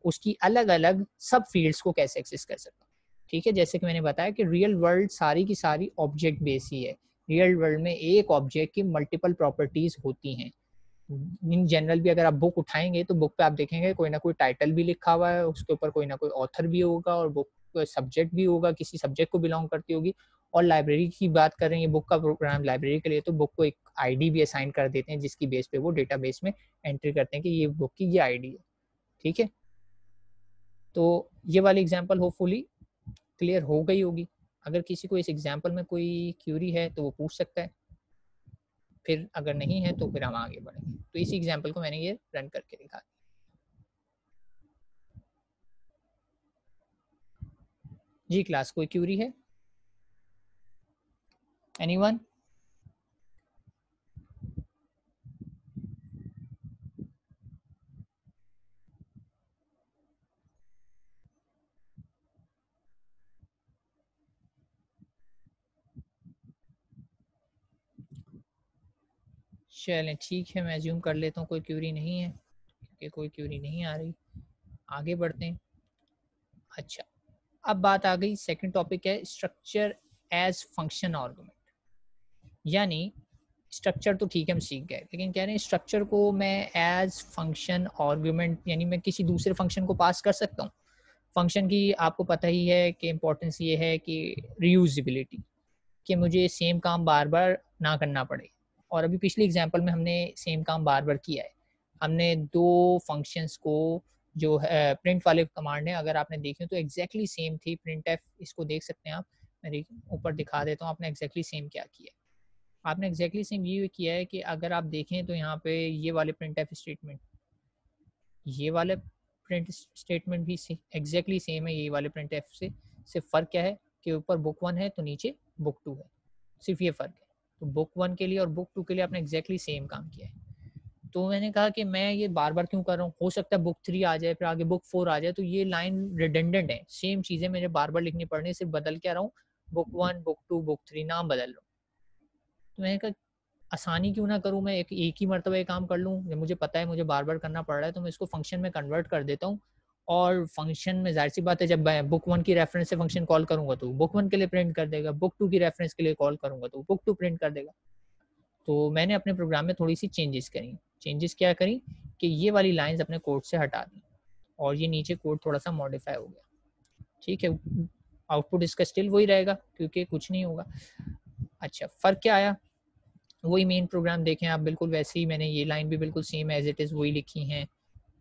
उसकी अलग अलग सब फील्ड्स को कैसे एक्सेस कर सकता ठीक है? जैसे कि मैंने बताया कि रियल वर्ल्ड सारी की सारी ऑब्जेक्ट बेस ही है। रियल वर्ल्ड में एक ऑब्जेक्ट की मल्टीपल प्रॉपर्टीज़ होती हैं। इन जनरल भी अगर आप बुक उठाएँगे तो बुक पे आप देखेंगे कोई ना कोई टाइटल भी लिखा हुआ है, उसके ऊपर कोई ना कोई ऑथर भी होगा और बुक सब्जेक्ट भी होगा, किसी सब्जेक्ट को बिलोंग करती होगी। और लाइब्रेरी की बात कर रहे हैं बुक का प्रोग्राम लाइब्रेरी के लिए तो बुक को एक आईडी भी असाइन कर देते हैं, जिसकी बेस पे वो डेटाबेस में एंट्री करते हैं कि ये बुक की ये आईडी है। ठीक है? तो ये वाली एग्जांपल होपफुली क्लियर हो गई होगी। अगर किसी को इस एग्जांपल में कोई क्यूरी है तो वो पूछ सकता है। फिर अगर नहीं है तो फिर हम आगे बढ़ेंगे। तो इसी एग्ज़ाम्पल को मैंने ये रन करके दिखा जी क्लास कोई क्यूरी है। एनीवन चलें, ठीक है, मैं ज्यूम कर लेता हूँ, कोई क्यूरी नहीं है, क्योंकि कोई क्यूरी नहीं आ रही। आगे बढ़ते हैं। अच्छा अब बात आ गई सेकंड टॉपिक है स्ट्रक्चर एज फ़ंक्शन आर्गूमेंट यानी स्ट्रक्चर तो ठीक है, हम सीख गए। लेकिन कह रहे हैं स्ट्रक्चर को मैं एज फ़ंक्शन आर्गूमेंट यानी मैं किसी दूसरे फ़ंक्शन को पास कर सकता हूँ। फ़ंक्शन की आपको पता ही है कि इम्पोर्टेंस ये है कि रीयूजिबिलिटी कि मुझे सेम काम बार बार ना करना पड़े। और अभी पिछली एग्जांपल में हमने सेम काम बार बार किया है। हमने दो फ़ंक्शंस को जो है प्रिंट वाले कमांड है, अगर आपने देखे तो एग्जैक्टली सेम थी। प्रिंट एफ़ इसको देख सकते हैं आप। मैं ऊपर दिखा देता हूँ आपने एग्जैक्टली सेम क्या किया आपने एग्जैक्टली सेम ये किया है कि अगर आप देखें तो यहाँ पे ये वाले प्रिंट एफ़ स्टेटमेंट ये वाले प्रिंट स्टेटमेंट भी एग्जैक्टली सेम है ये वाले प्रिंट एफ़ से। सिर्फ़ फ़र्क क्या है कि ऊपर बुक वन है तो नीचे बुक टू है। सिर्फ़ ये फ़र्क है। तो बुक वन के लिए और बुक टू के लिए आपने एग्जैक्टली सेम काम किया है। तो मैंने कहा कि मैं ये बार बार क्यों कर रहा हूँ? हो सकता है बुक थ्री आ जाए, फिर आगे बुक फोर आ जाए तो ये लाइन रिडेंडेंट है। सेम चीज़ें मुझे बार बार लिखनी पड़ रही सिर्फ़ बदल क्या रहा हूँ? Book one book two book three नाम बदल रहा हूँ। मैंने कहा, आसानी क्यों ना करूँ मैं? एक एक ही मरतबा ये काम कर लूँ। मुझे पता है, मुझे बार बार करना पड़ रहा है तो मैं इसको फ़ंक्शन में कन्वर्ट कर देता हूँ। और फ़ंक्शन में ज़ाहिर सी बात है, जब मैं बुक वन की रेफरेंस से फ़ंक्शन कॉल करूँगा तो बुक वन के लिए प्रिंट कर देगा बुक टू की रेफरेंस के लिए कॉल करूँगा तो बुक टू प्रिंट कर देगा। तो मैंने अपने प्रोग्राम में थोड़ी सी चेंजेस करी। चेंजेस क्या करी कि ये वाली लाइंस अपने कोड से हटा दी और ये नीचे कोड थोड़ा सा मॉडिफाई हो गया। ठीक है आउटपुट इसका स्टिल वही रहेगा, क्योंकि कुछ नहीं होगा। अच्छा फ़र्क क्या आया? वही मेन प्रोग्राम देखें आप, बिल्कुल वैसे ही मैंने ये लाइन भी बिल्कुल सेम एज इट इज़ वही लिखी हैं।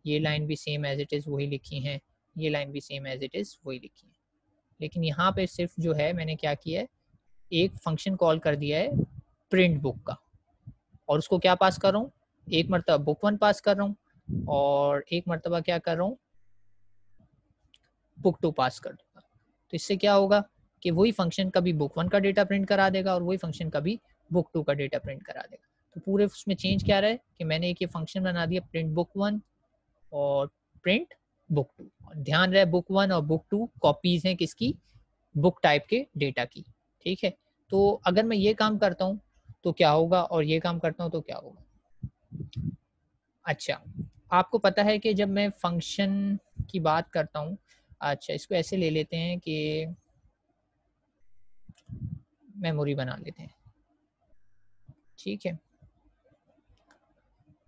ये लाइन भी सेम एज इट इज़ वही लिखी हैं। ये लाइन भी सेम एज इट इज़ वही लिखी है। लेकिन यहाँ पे सिर्फ़ जो है, मैंने क्या किया है, एक फ़ंक्शन कॉल कर दिया है प्रिंट बुक का। और उसको क्या पास कर रहा हूँ? एक मरतबा बुक वन पास कर रहा हूँ और एक मरतबा क्या कर रहा हूँ? बुक टू पास कर दूँगा। तो इससे क्या होगा कि वही फ़ंक्शन कभी बुक वन का डेटा प्रिंट करा देगा और वही फ़ंक्शन कभी बुक टू का डेटा प्रिंट करा देगा। तो पूरे उसमें चेंज क्या रहा है कि मैंने एक ये फ़ंक्शन बना दिया प्रिंट बुक वन और प्रिंट बुक टू ध्यान रहे बुक वन और बुक टू कॉपीज हैं किसकी? बुक टाइप के डेटा की। ठीक है? तो अगर मैं ये काम करता हूँ तो क्या होगा? और ये काम करता हूँ तो क्या होगा? अच्छा आपको पता है कि जब मैं फ़ंक्शन की बात करता हूँ अच्छा इसको ऐसे ले लेते हैं कि मेमोरी बना लेते हैं। ठीक है।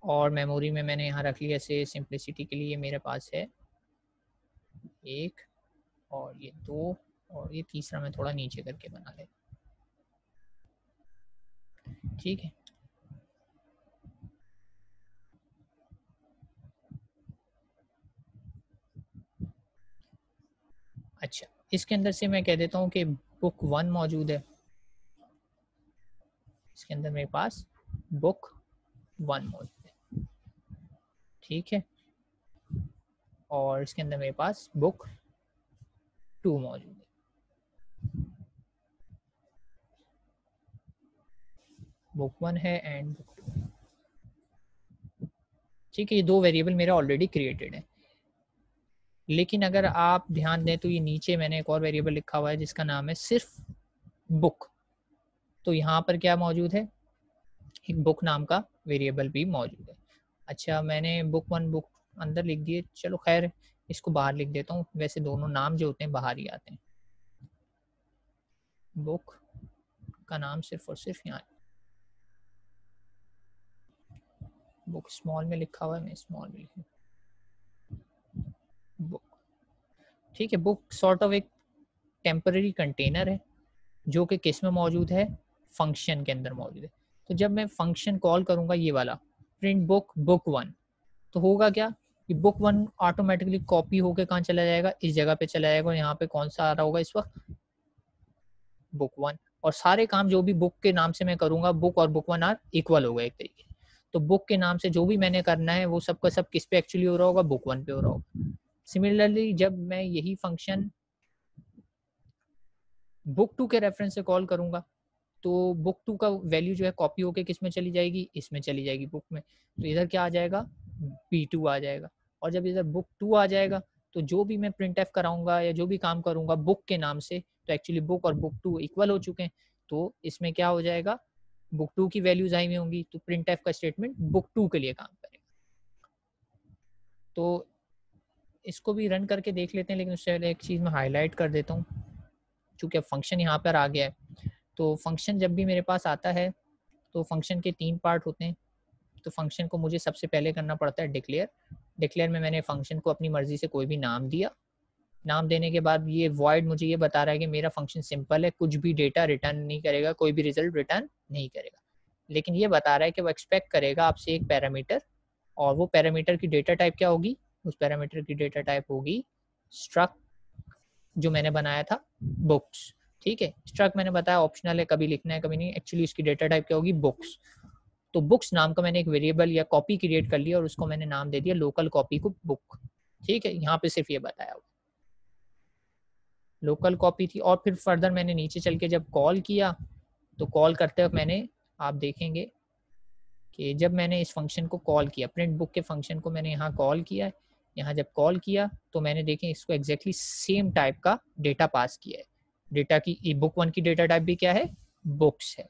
और मेमोरी में मैंने यहाँ रख लिया ऐसे सिंप्लिसिटी के लिए मेरे पास है। एक और ये दो और ये तीसरा मैं थोड़ा नीचे करके बना ले। ठीक है। अच्छा इसके अंदर से मैं कह देता हूँ कि बुक वन मौजूद है। इसके अंदर मेरे पास बुक वन है। ठीक है? और इसके अंदर मेरे पास बुक टू मौजूद है। बुक वन है एंड बुक टू ठीक है, ये दो वेरिएबल मेरे ऑलरेडी क्रिएटेड है। लेकिन अगर आप ध्यान दें तो ये नीचे मैंने एक और वेरिएबल लिखा हुआ है जिसका नाम है सिर्फ़ बुक तो यहाँ पर क्या मौजूद है? एक बुक नाम का वेरिएबल भी मौजूद है। अच्छा मैंने बुक वन बुक अंदर लिख दिए। चलो खैर, इसको बाहर लिख देता हूँ। वैसे दोनों नाम जो होते हैं, बाहर ही आते हैं। बुक का नाम सिर्फ़ और सिर्फ़ यहाँ। बुक स्मॉल में लिखा हुआ है, मैं स्मॉल में लिखूँ बुक ठीक है बुक सॉर्ट ऑफ़ एक टेम्पररी कंटेनर है, जो कि किसमें मौजूद है? फ़ंक्शन के अंदर मौजूद है। तो जब मैं फ़ंक्शन कॉल करूँगा ये वाला प्रिंट बुक बुक वन तो होगा क्या? कि बुक वन ऑटोमेटिकली कॉपी होके कहाँ चला जाएगा? इस जगह पे चला जाएगा और यहाँ पे कौन सा आ रहा होगा इस वक्त? बुक वन और सारे काम जो भी बुक के नाम से मैं करूँगा बुक और बुक वन आर इक्वल होगा एक तरीके तो बुक के नाम से जो भी मैंने करना है, वो सबका सब किस पे एक्चुअली हो रहा होगा? बुक वन पे हो रहा होगा। सिमिलरली जब मैं यही फ़ंक्शन बुक टू के रेफरेंस से कॉल करूँगा तो बुक टू का वैल्यू जो है कॉपी होके किसमें चली जाएगी? इसमें चली जाएगी बुक में। तो इधर क्या आ जाएगा? बी टू आ जाएगा। और जब इधर बुक टू आ जाएगा तो जो भी मैं प्रिंट एफ़ कराऊँगा या जो भी काम करूँगा बुक के नाम से तो एक्चुअली बुक और बुक टू इक्वल हो चुके हैं। तो इसमें क्या हो जाएगा? बुक टू की वैल्यूज़ आई हुई होंगी तो प्रिंट एफ़ का स्टेटमेंट बुक टू के लिए काम करेगा। तो इसको भी रन करके देख लेते हैं, लेकिन उससे पहले एक चीज़ मैं हाईलाइट कर देता हूँ। चूँकि फ़ंक्शन यहाँ पर आ गया है तो फ़ंक्शन जब भी मेरे पास आता है तो फ़ंक्शन के तीन पार्ट होते हैं। तो फ़ंक्शन को मुझे सबसे पहले करना पड़ता है डिक्लेयर डिक्लेयर में मैंने फ़ंक्शन को अपनी मर्ज़ी से कोई भी नाम दिया। नाम देने के बाद ये वॉइड मुझे ये बता रहा है कि मेरा फ़ंक्शन सिंपल है, कुछ भी डेटा रिटर्न नहीं करेगा, कोई भी रिज़ल्ट रिटर्न नहीं करेगा। लेकिन ये बता रहा है कि वो एक्सपेक्ट करेगा आपसे एक पैरामीटर और वो पैरामीटर की डेटा टाइप क्या होगी? उस पैरामीटर की डेटा टाइप होगी स्ट्रक जो मैंने बनाया था बुक्स ठीक है? स्ट्रक मैंने बताया ऑप्शनल है, कभी लिखना है, कभी नहीं। एक्चुअली उसकी डेटा टाइप क्या होगी? बुक्स तो बुक्स नाम का मैंने एक वेरिएबल या कॉपी क्रिएट कर लिया और उसको मैंने नाम दे दिया लोकल कॉपी को बुक ठीक है? यहाँ पे सिर्फ़ ये बताया हुआ लोकल कॉपी थी और फिर फर्दर मैंने नीचे चल के जब कॉल किया तो कॉल करते वक्त मैंने, आप देखेंगे कि जब मैंने इस फ़ंक्शन को कॉल किया प्रिंट बुक के फ़ंक्शन को मैंने यहाँ कॉल किया है। यहाँ जब कॉल किया तो मैंने देखें इसको एग्जैक्टली सेम टाइप का डेटा पास किया है। डेटा की बुक वन की डेटा टाइप भी क्या है? बुक्स है।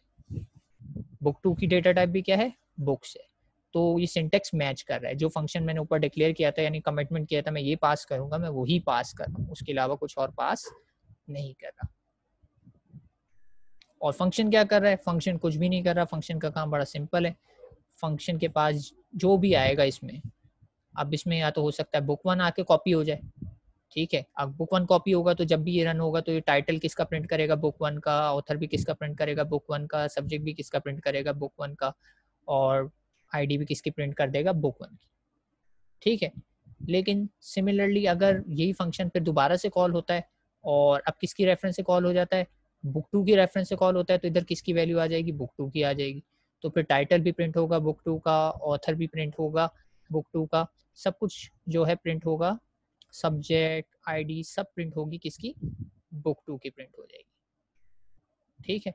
बुक टू की डेटा टाइप भी क्या है? बुक्स है। तो ये सिंटेक्स मैच कर रहा है। जो फ़ंक्शन मैंने ऊपर डिक्लेयर किया था, यानी कमिटमेंट किया था, मैं ये पास करूँगा, मैं वही पास कर रहा हूँ। उसके अलावा कुछ और पास नहीं कर रहा। और फ़ंक्शन क्या कर रहा है? फ़ंक्शन कुछ भी नहीं कर रहा। फ़ंक्शन का काम बड़ा सिंपल है। फ़ंक्शन के पास जो भी आएगा इसमें, अब इसमें या तो हो सकता है बुक वन आके कॉपी हो जाए। ठीक है? अब बुक वन कॉपी होगा तो जब भी ये रन होगा तो ये टाइटल किसका प्रिंट करेगा? बुक वन का ऑथर भी किसका प्रिंट करेगा? बुक वन का सब्जेक्ट भी किसका प्रिंट करेगा? बुक वन का और आईडी भी किसकी प्रिंट कर देगा? बुक वन की। ठीक है? लेकिन सिमिलरली अगर यही फ़ंक्शन फिर दोबारा से कॉल होता है और अब किसकी रेफरेंस से कॉल हो जाता है? बुक टू की रेफरेंस से कॉल होता है तो इधर किसकी वैल्यू आ जाएगी? बुक टू की आ जाएगी। तो फिर टाइटल भी प्रिंट होगा बुक टू का ऑथर भी प्रिंट होगा बुक टू का, सब कुछ जो है प्रिंट होगा। सब्जेक्ट आईडी सब प्रिंट होगी किसकी? बुक टू की प्रिंट हो जाएगी। ठीक है?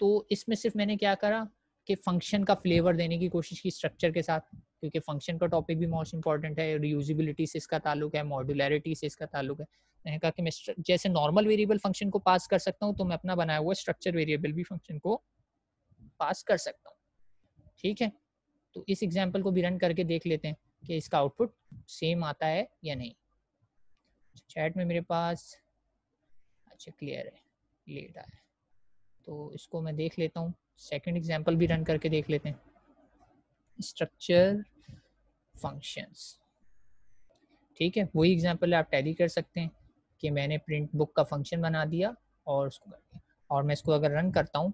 तो इसमें सिर्फ़ मैंने क्या करा कि फ़ंक्शन का फ्लेवर देने की कोशिश की स्ट्रक्चर के साथ, क्योंकि फ़ंक्शन का टॉपिक भी मोस्ट इंपॉर्टेंट है रियूजिबिलिटी से इसका ताल्लुक है मॉड्यूलरिटी से इसका ताल्लुक है। मैंने कहा कि मैं जैसे नॉर्मल वेरिएबल फ़ंक्शन को पास कर सकता हूँ तो मैं अपना बनाया हुआ स्ट्रक्चर वेरिएबल भी फ़ंक्शन को पास कर सकता हूँ। ठीक है? तो इस एग्ज़ाम्पल को भी रन करके देख लेते हैं कि इसका आउटपुट सेम आता है या नहीं। चैट में मेरे पास अच्छा क्लियर है लेट आया तो इसको मैं देख लेता हूँ। सेकंड एग्जांपल भी रन करके देख लेते हैं। स्ट्रक्चर फ़ंक्शंस ठीक है? वही एग्जांपल आप टैली कर सकते हैं कि मैंने प्रिंट बुक का फ़ंक्शन बना दिया और उसको और मैं इसको अगर रन करता हूँ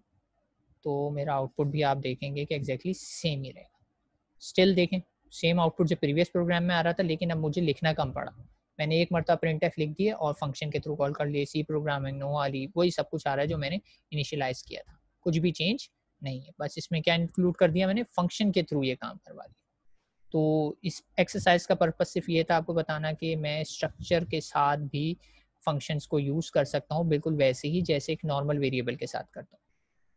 तो मेरा आउटपुट भी आप देखेंगे कि एग्जैक्टली सेम ही रहेगा। स्टिल देखें सेम आउटपुट जो प्रीवियस प्रोग्राम में आ रहा था, लेकिन अब मुझे लिखना कम पड़ा। मैंने एक मरतबा प्रिंट एफ़ लिख दिया और फ़ंक्शन के थ्रू कॉल कर लिए सी प्रोग्रामिंग नो वाली, वही सब कुछ आ रहा है जो मैंने इनिशियलाइज किया था। कुछ भी चेंज नहीं है। बस इसमें क्या इंक्लूड कर दिया मैंने? फ़ंक्शन के थ्रू ये काम करवा दिया। तो इस एक्सरसाइज का पर्पज सिर्फ़ ये था आपको बताना कि मैं स्ट्रक्चर के साथ भी फ़ंक्शंस को यूज़ कर सकता हूँ, बिल्कुल वैसे ही जैसे एक नॉर्मल वेरिएबल के साथ करता हूँ।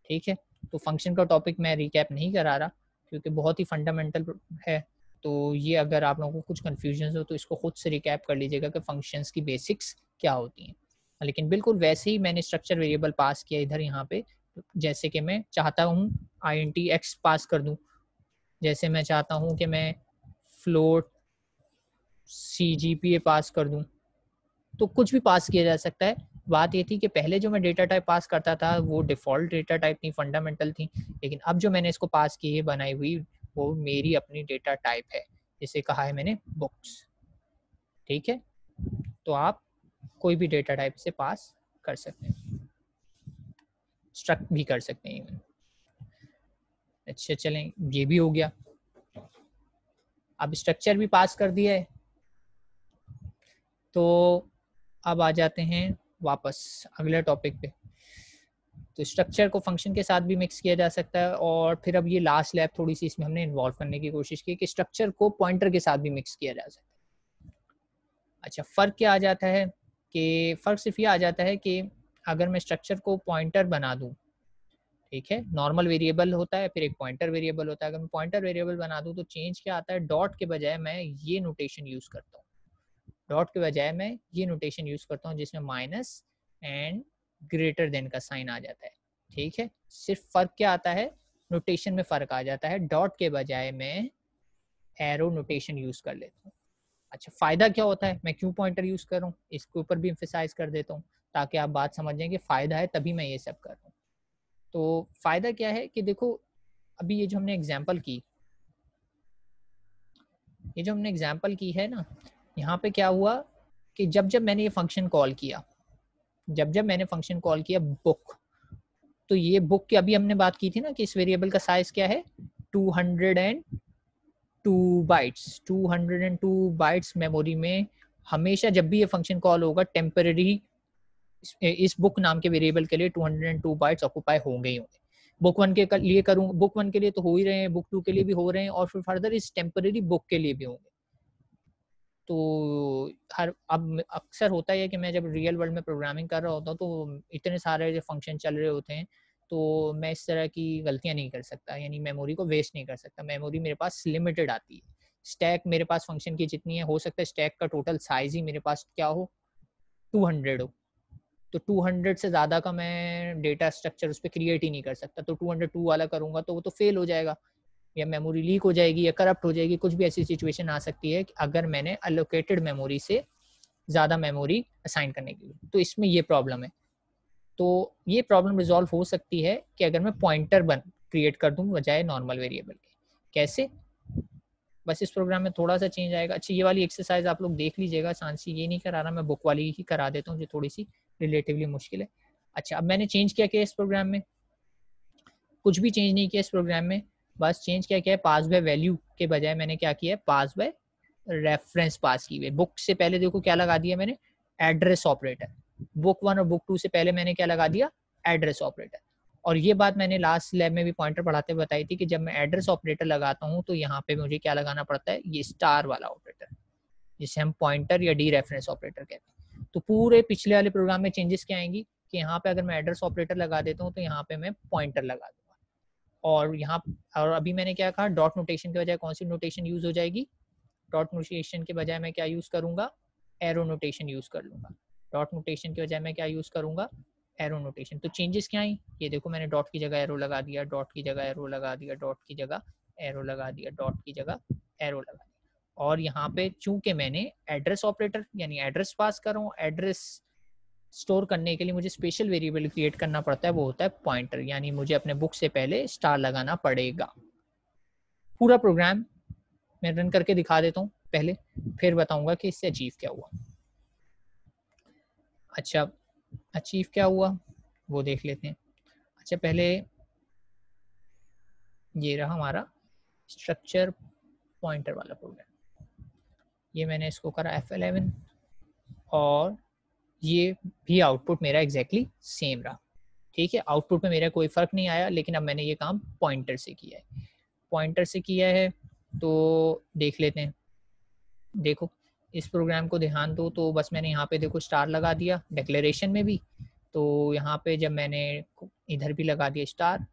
ठीक है? तो फ़ंक्शन का टॉपिक मैं रिकैप नहीं करा रहा, क्योंकि बहुत ही फंडामेंटल है तो ये अगर आप लोगों को कुछ कन्फ्यूज़न हो तो इसको खुद से रिकैप कर लीजिएगा कि फ़ंक्शंस की बेसिक्स क्या होती हैं। लेकिन बिल्कुल वैसे ही मैंने स्ट्रक्चर वेरिएबल पास किया इधर यहाँ पे, जैसे कि मैं चाहता हूँ I N T X pass कर दूँ। जैसे मैं चाहता हूँ कि मैं float C G P A पास कर दूँ। तो कुछ भी पास किया जा सकता है। बात ये थी कि पहले जो मैं डेटा टाइप पास करता था, वो डिफ़ॉल्ट डेटा टाइप थी फंडामेंटल थी। लेकिन अब जो मैंने इसको पास की है, बनाई हुई वो मेरी अपनी डेटा टाइप है, जिसे कहा है मैंने बुक्स ठीक है? तो आप कोई भी डेटा टाइप से पास कर सकते हैं। स्ट्रक भी कर सकते हैं अच्छा चलें, ये भी हो गया। अब स्ट्रक्चर भी पास कर दिया है। तो अब आ जाते हैं वापस अगले टॉपिक पे। तो स्ट्रक्चर को फ़ंक्शन के साथ भी मिक्स किया जा सकता है और फिर अब ये लास्ट लैब थोड़ी सी इसमें हमने इन्वॉल्व करने की कोशिश की कि स्ट्रक्चर को पॉइंटर के साथ भी मिक्स किया जा सकता है। अच्छा फ़र्क क्या आ जाता है कि फ़र्क सिर्फ़ ये आ जाता है कि अगर मैं स्ट्रक्चर को पॉइंटर बना दूँ, ठीक है नॉर्मल वेरिएबल होता है, फिर एक पॉइंटर वेरिएबल होता है। अगर मैं पॉइंटर वेरिएबल बना दूँ तो चेंज क्या आता है? डॉट के बजाय मैं ये नोटेशन यूज़ करता हूँ। डॉट के बजाय मैं ये नोटेशन यूज़ करता हूँ जिसमें माइनस एंड ग्रेटर देन का साइन आ जाता है, ठीक है? सिर्फ़ फ़र्क क्या आता है? नोटेशन में फ़र्क आ जाता है। डॉट के बजाय मैं एरो नोटेशन यूज़ कर लेता हूँ। अच्छा फ़ायदा क्या होता है? मैं क्यों पॉइंटर यूज़ कर इसके ऊपर भी इम्फेसाइज कर देता हूँ, ताकि आप बात समझ जाए कि फ़ायदा है तभी मैं ये सब कर रहा हूँ। तो फ़ायदा क्या है कि देखो, अभी ये जो हमने एग्ज़ाम्पल की, ये जो हमने एग्ज़ाम्पल की है ना, यहाँ पे क्या हुआ कि जब जब मैंने ये फ़ंक्शन कॉल किया जब जब मैंने फ़ंक्शन कॉल किया बुक तो ये बुक की अभी हमने बात की थी ना कि इस वेरिएबल का साइज़ क्या है? 200 and two bytes 202 bytes memory में हमेशा जब भी ये फ़ंक्शन कॉल होगा टेम्पररी इस बुक नाम के वेरिएबल के लिए 202 बाइट्स ऑक्यूपाई होंगे ही होंगे। बुक वन के लिए करूँ बुक वन के लिए तो हो ही रहे हैं बुक टू के लिए भी हो रहे हैं और फिर फर्दर इस टेम्पररी बुक के लिए भी होंगे। तो हर, अब अक्सर होता है कि मैं जब रियल वर्ल्ड में प्रोग्रामिंग कर रहा होता हूँ तो इतने सारे जो फ़ंक्शन चल रहे होते हैं तो मैं इस तरह की गलतियाँ नहीं कर सकता, यानी मेमोरी को वेस्ट नहीं कर सकता। मेमोरी मेरे पास लिमिटेड आती है। स्टैक मेरे पास फ़ंक्शन की जितनी है, हो सकता है स्टैक का टोटल साइज़ ही मेरे पास क्या हो? 200 हो। तो 200 से ज़्यादा का मैं डेटा स्ट्रक्चर उस पर क्रिएट ही नहीं कर सकता। तो 202 वाला करूँगा तो वो तो फेल हो जाएगा। या मेमोरी लीक हो जाएगी या करप्ट हो जाएगी, कुछ भी ऐसी सिचुएशन आ सकती है कि अगर मैंने अलोकेटेड मेमोरी से ज़्यादा मेमोरी असाइन करने के लिए। तो इसमें ये प्रॉब्लम है। तो ये प्रॉब्लम रिजॉल्व हो सकती है कि अगर मैं पॉइंटर बन क्रिएट कर दूँ बजाय नॉर्मल वेरिएबल के। कैसे? बस इस प्रोग्राम में थोड़ा सा चेंज आएगा। अच्छा ये वाली एक्सरसाइज आप लोग देख लीजिएगा। सांसी ये नहीं करा रहा, मैं बुक वाली ही करा देता हूँ जो थोड़ी सी रिलेटिवली मुश्किल है। अच्छा अब मैंने चेंज किया क्या इस प्रोग्राम में? कुछ भी चेंज नहीं किया इस प्रोग्राम में। बस चेंज क्या, किया है पास बाय वैल्यू के बजाय मैंने क्या किया है पास बाय रेफरेंस पास की हुई बुक से पहले देखो क्या लगा दिया मैंने? एड्रेस ऑपरेटर बुक वन और बुक टू से पहले मैंने क्या लगा दिया? एड्रेस ऑपरेटर और ये बात मैंने लास्ट लैब में भी पॉइंटर पढ़ाते हुए बताई थी कि जब मैं एड्रेस ऑपरेटर लगाता हूँ तो यहाँ पे मुझे क्या लगाना पड़ता है? ये स्टार वाला ऑपरेटर जिसे हम पॉइंटर या डी रेफरेंस ऑपरेटर कहते हैं। तो पूरे पिछले वाले प्रोग्राम में चेंजेस क्या आएँगी? कि यहाँ पे अगर मैं एड्रेस ऑपरेटर लगा देता हूँ तो यहाँ पे मैं पॉइंटर लगा और यहाँ और अभी मैंने क्या कहा डॉट नोटेशन के बजाय कौन सी नोटेशन यूज़ हो जाएगी? डॉट नोटेशन के बजाय मैं क्या यूज़ करूँगा? एरो नोटेशन यूज़ कर लूँगा। डॉट नोटेशन के बजाय मैं क्या यूज़ करूँगा? एरो नोटेशन तो चेंजेस क्या आई ये देखो मैंने डॉट की जगह एरो लगा दिया डॉट की जगह एरो लगा दिया डॉट की जगह एरो लगा दिया डॉट की जगह एरो लगा दिया। और यहाँ पे चूँकि मैंने एड्रेस ऑपरेटर यानी एड्रेस पास कर एड्रेस स्टोर करने के लिए मुझे स्पेशल वेरिएबल क्रिएट करना पड़ता है, वो होता है पॉइंटर, यानी मुझे अपने बुक से पहले स्टार लगाना पड़ेगा। पूरा प्रोग्राम मैं रन करके दिखा देता हूँ पहले, फिर बताऊँगा कि इससे अचीव क्या हुआ। अच्छा अचीव क्या हुआ, वो देख लेते हैं। अच्छा पहले ये रहा हमारा स्ट्रक्चर पॉइंटर वाला प्रोग्राम ये मैंने इसको करा एफ़ एलेवन और ये भी आउटपुट मेरा एग्जैक्टली exactly सेम रहा। ठीक है? आउटपुट में मेरा कोई फ़र्क नहीं आया, लेकिन अब मैंने ये काम पॉइंटर से किया है। पॉइंटर से किया है तो देख लेते हैं। देखो, इस प्रोग्राम को ध्यान दो तो बस मैंने यहाँ पे देखो स्टार लगा दिया डिक्लेरेशन में भी। तो यहाँ पे जब मैंने इधर भी लगा दिया स्टार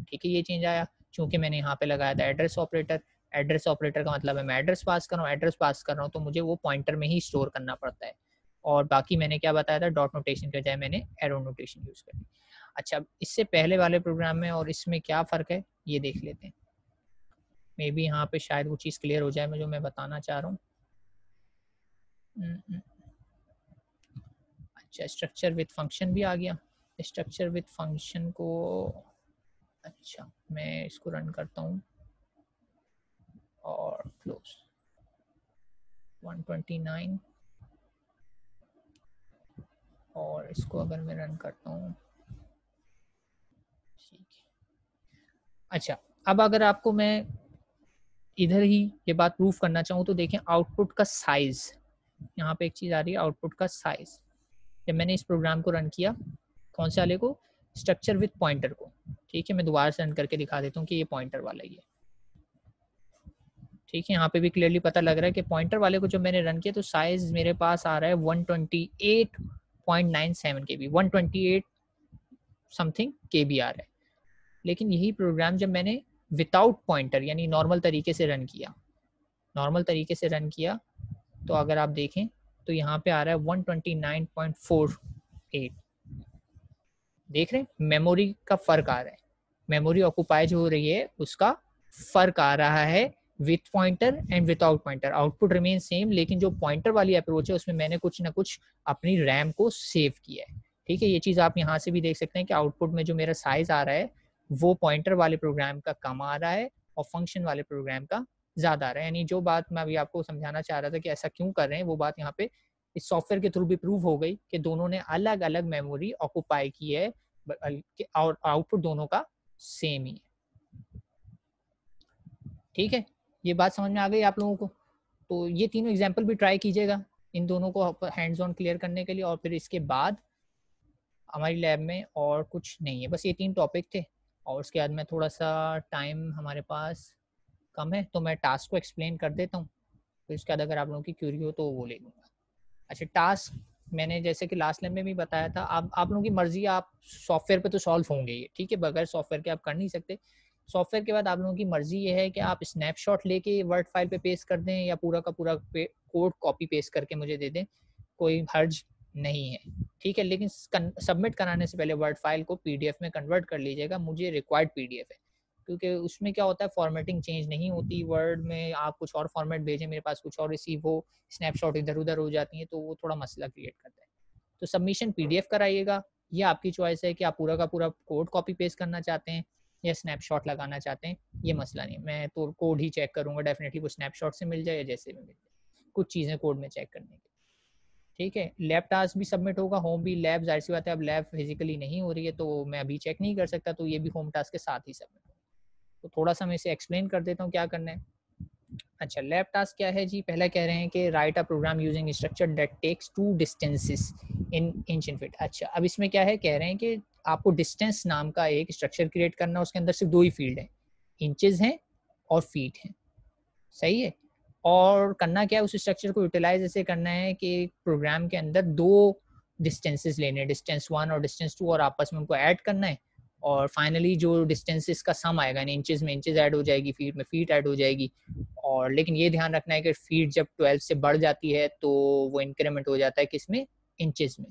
ठीक है, ये चेंज आया। क्योंकि मैंने यहाँ पे लगाया था एड्रेस ऑपरेटर एड्रेस ऑपरेटर का मतलब है मैं एड्रेस पास कर रहा हूँ एड्रेस पास कर रहा हूँ तो मुझे वो पॉइंटर में ही स्टोर करना पड़ता है। और बाकी मैंने क्या बताया था डॉट नोटेशन के बजाय मैंने एरो नोटेशन यूज़ कर अच्छा इससे पहले वाले प्रोग्राम में और इसमें क्या फ़र्क है ये देख लेते हैं। मे बी यहाँ पे शायद वो चीज़ क्लियर हो जाए मैं जो मैं बताना चाह रहा हूँ। हम्म, हम्म। अच्छा स्ट्रक्चर विथ फ़ंक्शन भी आ गया। स्ट्रक्चर विथ फ़ंक्शन को अच्छा मैं इसको रन करता हूँ। और क्लोज 129 और इसको अगर मैं रन करता हूँ। ठीक अच्छा अब अगर आपको मैं इधर ही ये बात प्रूफ करना चाहूँ तो देखें आउटपुट का साइज़ यहाँ पे एक चीज़ आ रही है आउटपुट का साइज़ जब मैंने इस प्रोग्राम को रन किया, कौन से वाले को? स्ट्रक्चर विथ पॉइंटर को। ठीक है, मैं दोबारा से रन करके दिखा देता हूँ कि ये पॉइंटर वाला ही है। ठीक है, यहाँ पे भी क्लियरली पता लग रहा है कि पॉइंटर वाले को जब मैंने रन किया तो साइज़ मेरे पास आ रहा है 128.97 K B 128 something K B आ रहा है। लेकिन यही प्रोग्राम जब मैंने विदाउट पॉइंटर यानी नॉर्मल तरीके से रन किया। नॉर्मल तरीके से रन किया तो अगर आप देखें तो यहाँ पे आ रहा है 129.48 देख रहे हैं मेमोरी का फ़र्क आ रहा है। मेमोरी ऑक्यूपाई जो हो रही है, उसका फ़र्क आ रहा है with pointer and without pointer output remain same लेकिन जो पॉइंटर वाली अप्रोच है, उसमें मैंने कुछ ना कुछ अपनी रैम को सेव किया है। ठीक है, ये चीज़ आप यहाँ से भी देख सकते हैं कि आउटपुट में जो मेरा साइज़ आ रहा है, वो पॉइंटर वाले प्रोग्राम का कम आ रहा है और फ़ंक्शन वाले प्रोग्राम का ज़्यादा आ रहा है। यानी जो बात मैं अभी आपको समझाना चाह रहा था कि ऐसा क्यों कर रहे हैं, वो बात यहाँ पे इस सॉफ्टवेयर के थ्रू भी प्रूव हो गई कि दोनों ने अलग अलग मेमोरी ऑक्यूपाई की है और आउटपुट दोनों का सेम ही है। ठीक है? ये बात समझ में आ गई आप लोगों को? तो ये तीनों एग्ज़ाम्पल भी ट्राई कीजिएगा, इन दोनों को हैंड्स ऑन क्लियर करने के लिए और फिर इसके बाद हमारी लैब में और कुछ नहीं है। बस ये तीन टॉपिक थे और उसके बाद में थोड़ा सा टाइम हमारे पास कम है तो मैं टास्क को एक्सप्लेन कर देता हूँ। फिर उसके बाद अगर आप लोगों की क्यूरी हो तो वो ले लूँगा। अच्छा टास्क मैंने जैसे कि लास्ट लेम में भी बताया था, आप आप लोगों की मर्ज़ी, आप सॉफ्टवेयर पे तो सॉल्व होंगे ये ठीक है? बगैर सॉफ्टवेयर के आप कर नहीं सकते। सॉफ्टवेयर के बाद आप लोगों की मर्ज़ी ये है कि आप स्नैपशॉट लेके वर्ड फ़ाइल पे पेस्ट कर दें या पूरा का पूरा कोड कॉपी पेस्ट करके मुझे दे दें, कोई हर्ज नहीं है। ठीक है, लेकिन सबमिट कराने से पहले वर्ड फ़ाइल को पीडीएफ में कन्वर्ट कर लीजिएगा, मुझे रिक्वायर्ड पीडीएफ है। क्योंकि उसमें क्या होता है फॉर्मेटिंग चेंज नहीं होती वर्ड में आप कुछ और फॉर्मेट भेजें, मेरे पास कुछ और रिसीव हो स्नैपशॉट इधर उधर हो जाती है तो वो थोड़ा मसला क्रिएट करता है। तो सबमिशन पीडीएफ कराइएगा, ये आपकी चॉइस है कि आप पूरा का पूरा कोड कॉपी पेस्ट करना चाहते हैं या स्नैपशॉट लगाना चाहते हैं, ये मसला नहीं। मैं तो कोड ही चेक करूँगा डेफिनेटली वो स्नैपशॉट से मिल जाए या जैसे भी मिल जाए। कुछ चीज़ें कोड में चेक करने के। ठीक है? लैब टास्क भी सबमिट होगा होम भी लैब ज़ाहिर सी बात है, अब लैब फिजिकली नहीं हो रही है तो मैं अभी चेक नहीं कर सकता तो ये भी होम टास्क के साथ ही सबमिट होगा। तो थोड़ा सा मैं इसे एक्सप्लेन कर देता हूँ, क्या करना है। अच्छा लैब टास्क क्या है जी? पहला कह रहे हैं कि write a program using structure that takes two distances in inch in feet अच्छा अब इसमें क्या है? कह रहे हैं कि आपको डिस्टेंस नाम का एक स्ट्रक्चर क्रिएट करना है उसके अंदर सिर्फ़ दो ही फ़ील्ड है। इंचेस हैं और फीट हैं। सही है? और करना क्या है? उस स्ट्रक्चर को यूटिलाइज ऐसे करना है कि प्रोग्राम के अंदर दो डिस्टेंसेस लेने हैं। डिस्टेंस वन और डिस्टेंस टू और आपस में उनको ऐड करना है। और फाइनली जो डिस्टेंसेस का सम आएगा, यानी इंचेस में इंचेस ऐड हो जाएगी फीट में फीट ऐड हो जाएगी। और लेकिन ये ध्यान रखना है कि फीट जब ट्वेल्व से बढ़ जाती है तो वो इंक्रीमेंट हो जाता है किसमें? इंचेस में।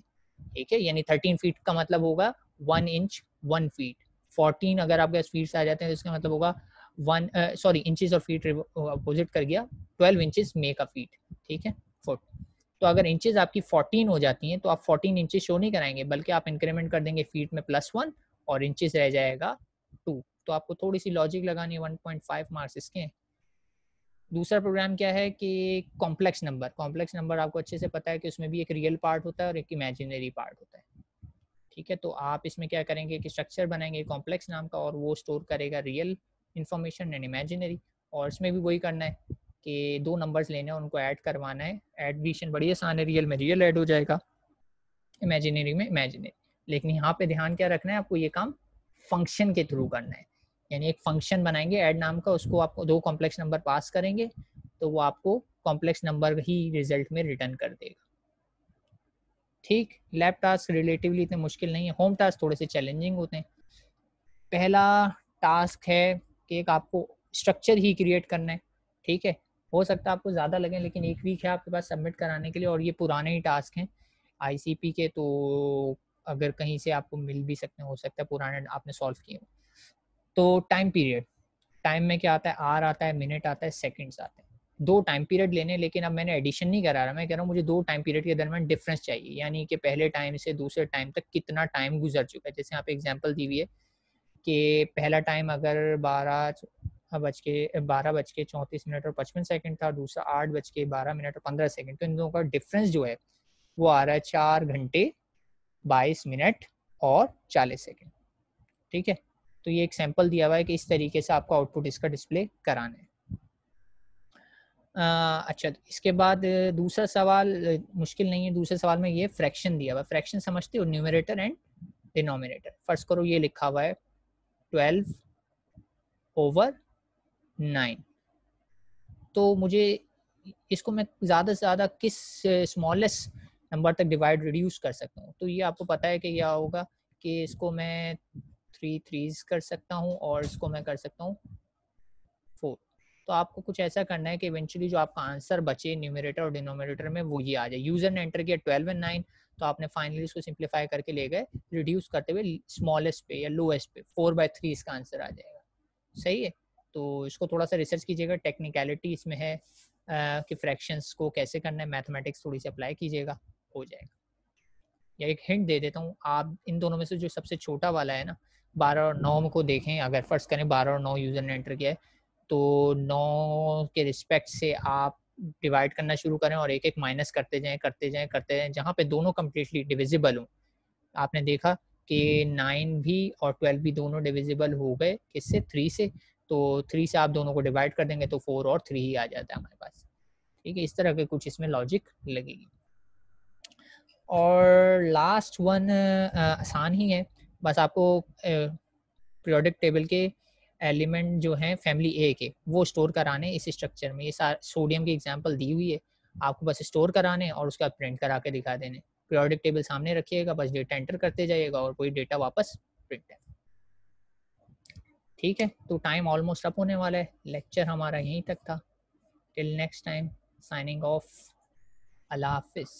ठीक है? यानी थर्टीन फीट का मतलब होगा one inch one feet fourteen अगर आपके फीट से आ जाते हैं तो इसका मतलब होगा वन सॉरी इंचेस और फीट अपोजिट कर गया twelve inches make a feet ठीक है? फुट तो अगर इंचेस आपकी फोर्टीन हो जाती हैं तो आप फोर्टीन इंचेस शो नहीं कराएँगे, बल्कि आप इंक्रीमेंट कर देंगे फीट में प्लस वन और इंचेस रह जाएगा टू तो आपको थोड़ी सी लॉजिक लगानी है वन पॉइंट फाइव मार्क्स इसके. दूसरा प्रोग्राम क्या है कि कॉम्प्लेक्स नंबर कॉम्प्लेक्स नंबर आपको अच्छे से पता है कि उसमें भी एक रियल पार्ट होता है और एक इमेजिनरी पार्ट होता है. ठीक है? तो आप इसमें क्या करेंगे कि स्ट्रक्चर बनाएँगे कॉम्प्लेक्स नाम का और वो स्टोर करेगा रियल इन्फॉर्मेशन एंड इमेजिनरी और इसमें भी वही करना है कि दो नंबर्स लेने हैं, उनको ऐड करवाना है। एडमिशन बड़ी आसान है रियल में रियल ऐड हो जाएगा। इमेजिनरी में इमेजिनरी लेकिन यहाँ पे ध्यान क्या रखना है आपको, ये काम फ़ंक्शन के थ्रू करना है। यानी एक फ़ंक्शन बनाएँगे ऐड नाम का, उसको आपको दो कॉम्प्लेक्स नंबर पास करेंगे तो वो आपको कॉम्प्लेक्स नंबर ही रिज़ल्ट में रिटर्न कर देगा। ठीक लैब टास्क रिलेटिवली इतने मुश्किल नहीं है होम टास्क थोड़े से चैलेंजिंग होते हैं। पहला टास्क है कि एक आपको स्ट्रक्चर ही क्रिएट करना है, ठीक है? हो सकता है आपको ज़्यादा लगे, लेकिन एक वीक है आपके पास सबमिट कराने के लिए और ये पुराने ही टास्क हैं। आईसीपी के तो अगर कहीं से आपको मिल भी सकते हैं, हो सकता है पुराने आपने सॉल्व किए तो टाइम पीरियड टाइम में क्या आता है? आर आता है मिनट आता है सेकंड्स आते हैं। दो टाइम पीरियड लेने, लेकिन अब मैंने एडिशन नहीं करा रहा। मैं कह रहा हूँ, मुझे दो टाइम पीरियड के दरमियान डिफरेंस चाहिए। यानी कि पहले टाइम से दूसरे टाइम तक कितना टाइम गुजर चुका है। जैसे यहाँ पे एग्ज़ाम्पल दी हुई है कि पहला टाइम अगर बारह बज के, बारह बज के चौंतीस मिनट और पचपन सेकंड था, दूसरा आठ बज के बारह मिनट और पंद्रह सेकंड तो इन दोनों का डिफरेंस जो है, वो आ रहा है चार घंटे बाईस मिनट और चालीस सेकेंड ठीक है? तो ये एक सैंपल दिया हुआ है कि इस तरीके से आपको आउटपुट इसका डिस्प्ले कराना है। अच्छा इसके बाद दूसरा सवाल, मुश्किल नहीं है, दूसरे सवाल में ये फ्रैक्शन दिया हुआ फ्रैक्शन समझते हो न्यूमरेटर एंड डिनोमिनेटर फ़र्स्ट करो, ये लिखा हुआ है ट्वेल्व ओवर नाइन तो मुझे इसको मैं ज़्यादा से ज़्यादा किस स्मॉलेस्ट नंबर तक डिवाइड रिड्यूस कर सकता हूँ? तो ये आपको पता है कि क्या होगा कि इसको मैं थ्री थ्रीज कर सकता हूँ और इसको मैं कर सकता हूँ तो आपको कुछ ऐसा करना है कि इवेंचुअली जो आपका आंसर बचे न्यूमरेटर और डिनोमिनेटर में वो ये आ जाए। यूज़र ने एंटर किया ट्वेल्व एंड नाइन तो आपने फाइनली इसको सिंप्लीफाई करके ले गए। रिड्यूस करते हुए स्मॉलेस्ट पे या लोएस्ट पे फोर बाय थ्री इसका आंसर आ जाएगा। सही है? तो इसको थोड़ा सा रिसर्च कीजिएगा टेक्निकलिटी इसमें है आ, कि फ्रैक्शंस को कैसे करना है मैथमेटिक्स थोड़ी सी अप्लाई कीजिएगा हो जाएगा। या एक हिंट दे देता हूँ आप इन दोनों में से जो सबसे छोटा वाला है ना बारह और नौ को देखें अगर फ़र्स्ट करें बारह और नौ यूज़र ने एंटर किया है तो नौ के रिस्पेक्ट से आप डिवाइड करना शुरू करें और एक एक माइनस करते जाएँ करते जाएँ करते जाएँ जहाँ पे दोनों कम्प्लीटली डिविजिबल हों। आपने देखा कि नाइन भी और ट्वेल्व भी दोनों डिविजिबल हो गए किससे? थ्री से। तो थ्री से आप दोनों को डिवाइड कर देंगे तो फोर और थ्री ही आ जाता है हमारे पास। ठीक है इस तरह के कुछ इसमें लॉजिक लगेगी। और लास्ट वन आसान ही है। बस आपको पीरियोडिक टेबल के एलिमेंट जो हैं फैमिली ए के वो स्टोर कराने इस स्ट्रक्चर में। ये सोडियम की एग्जांपल दी हुई है। आपको बस स्टोर कराने और उसके बाद प्रिंट करा के दिखा देने। पीरियोडिक टेबल सामने रखिएगा बस डेटा एंटर करते जाइएगा और कोई डेटा वापस प्रिंट है। ठीक है तो टाइम ऑलमोस्ट अप होने वाला है। लेक्चर हमारा यहीं तक था। Till next time signing off. अल्लाह हाफिज़।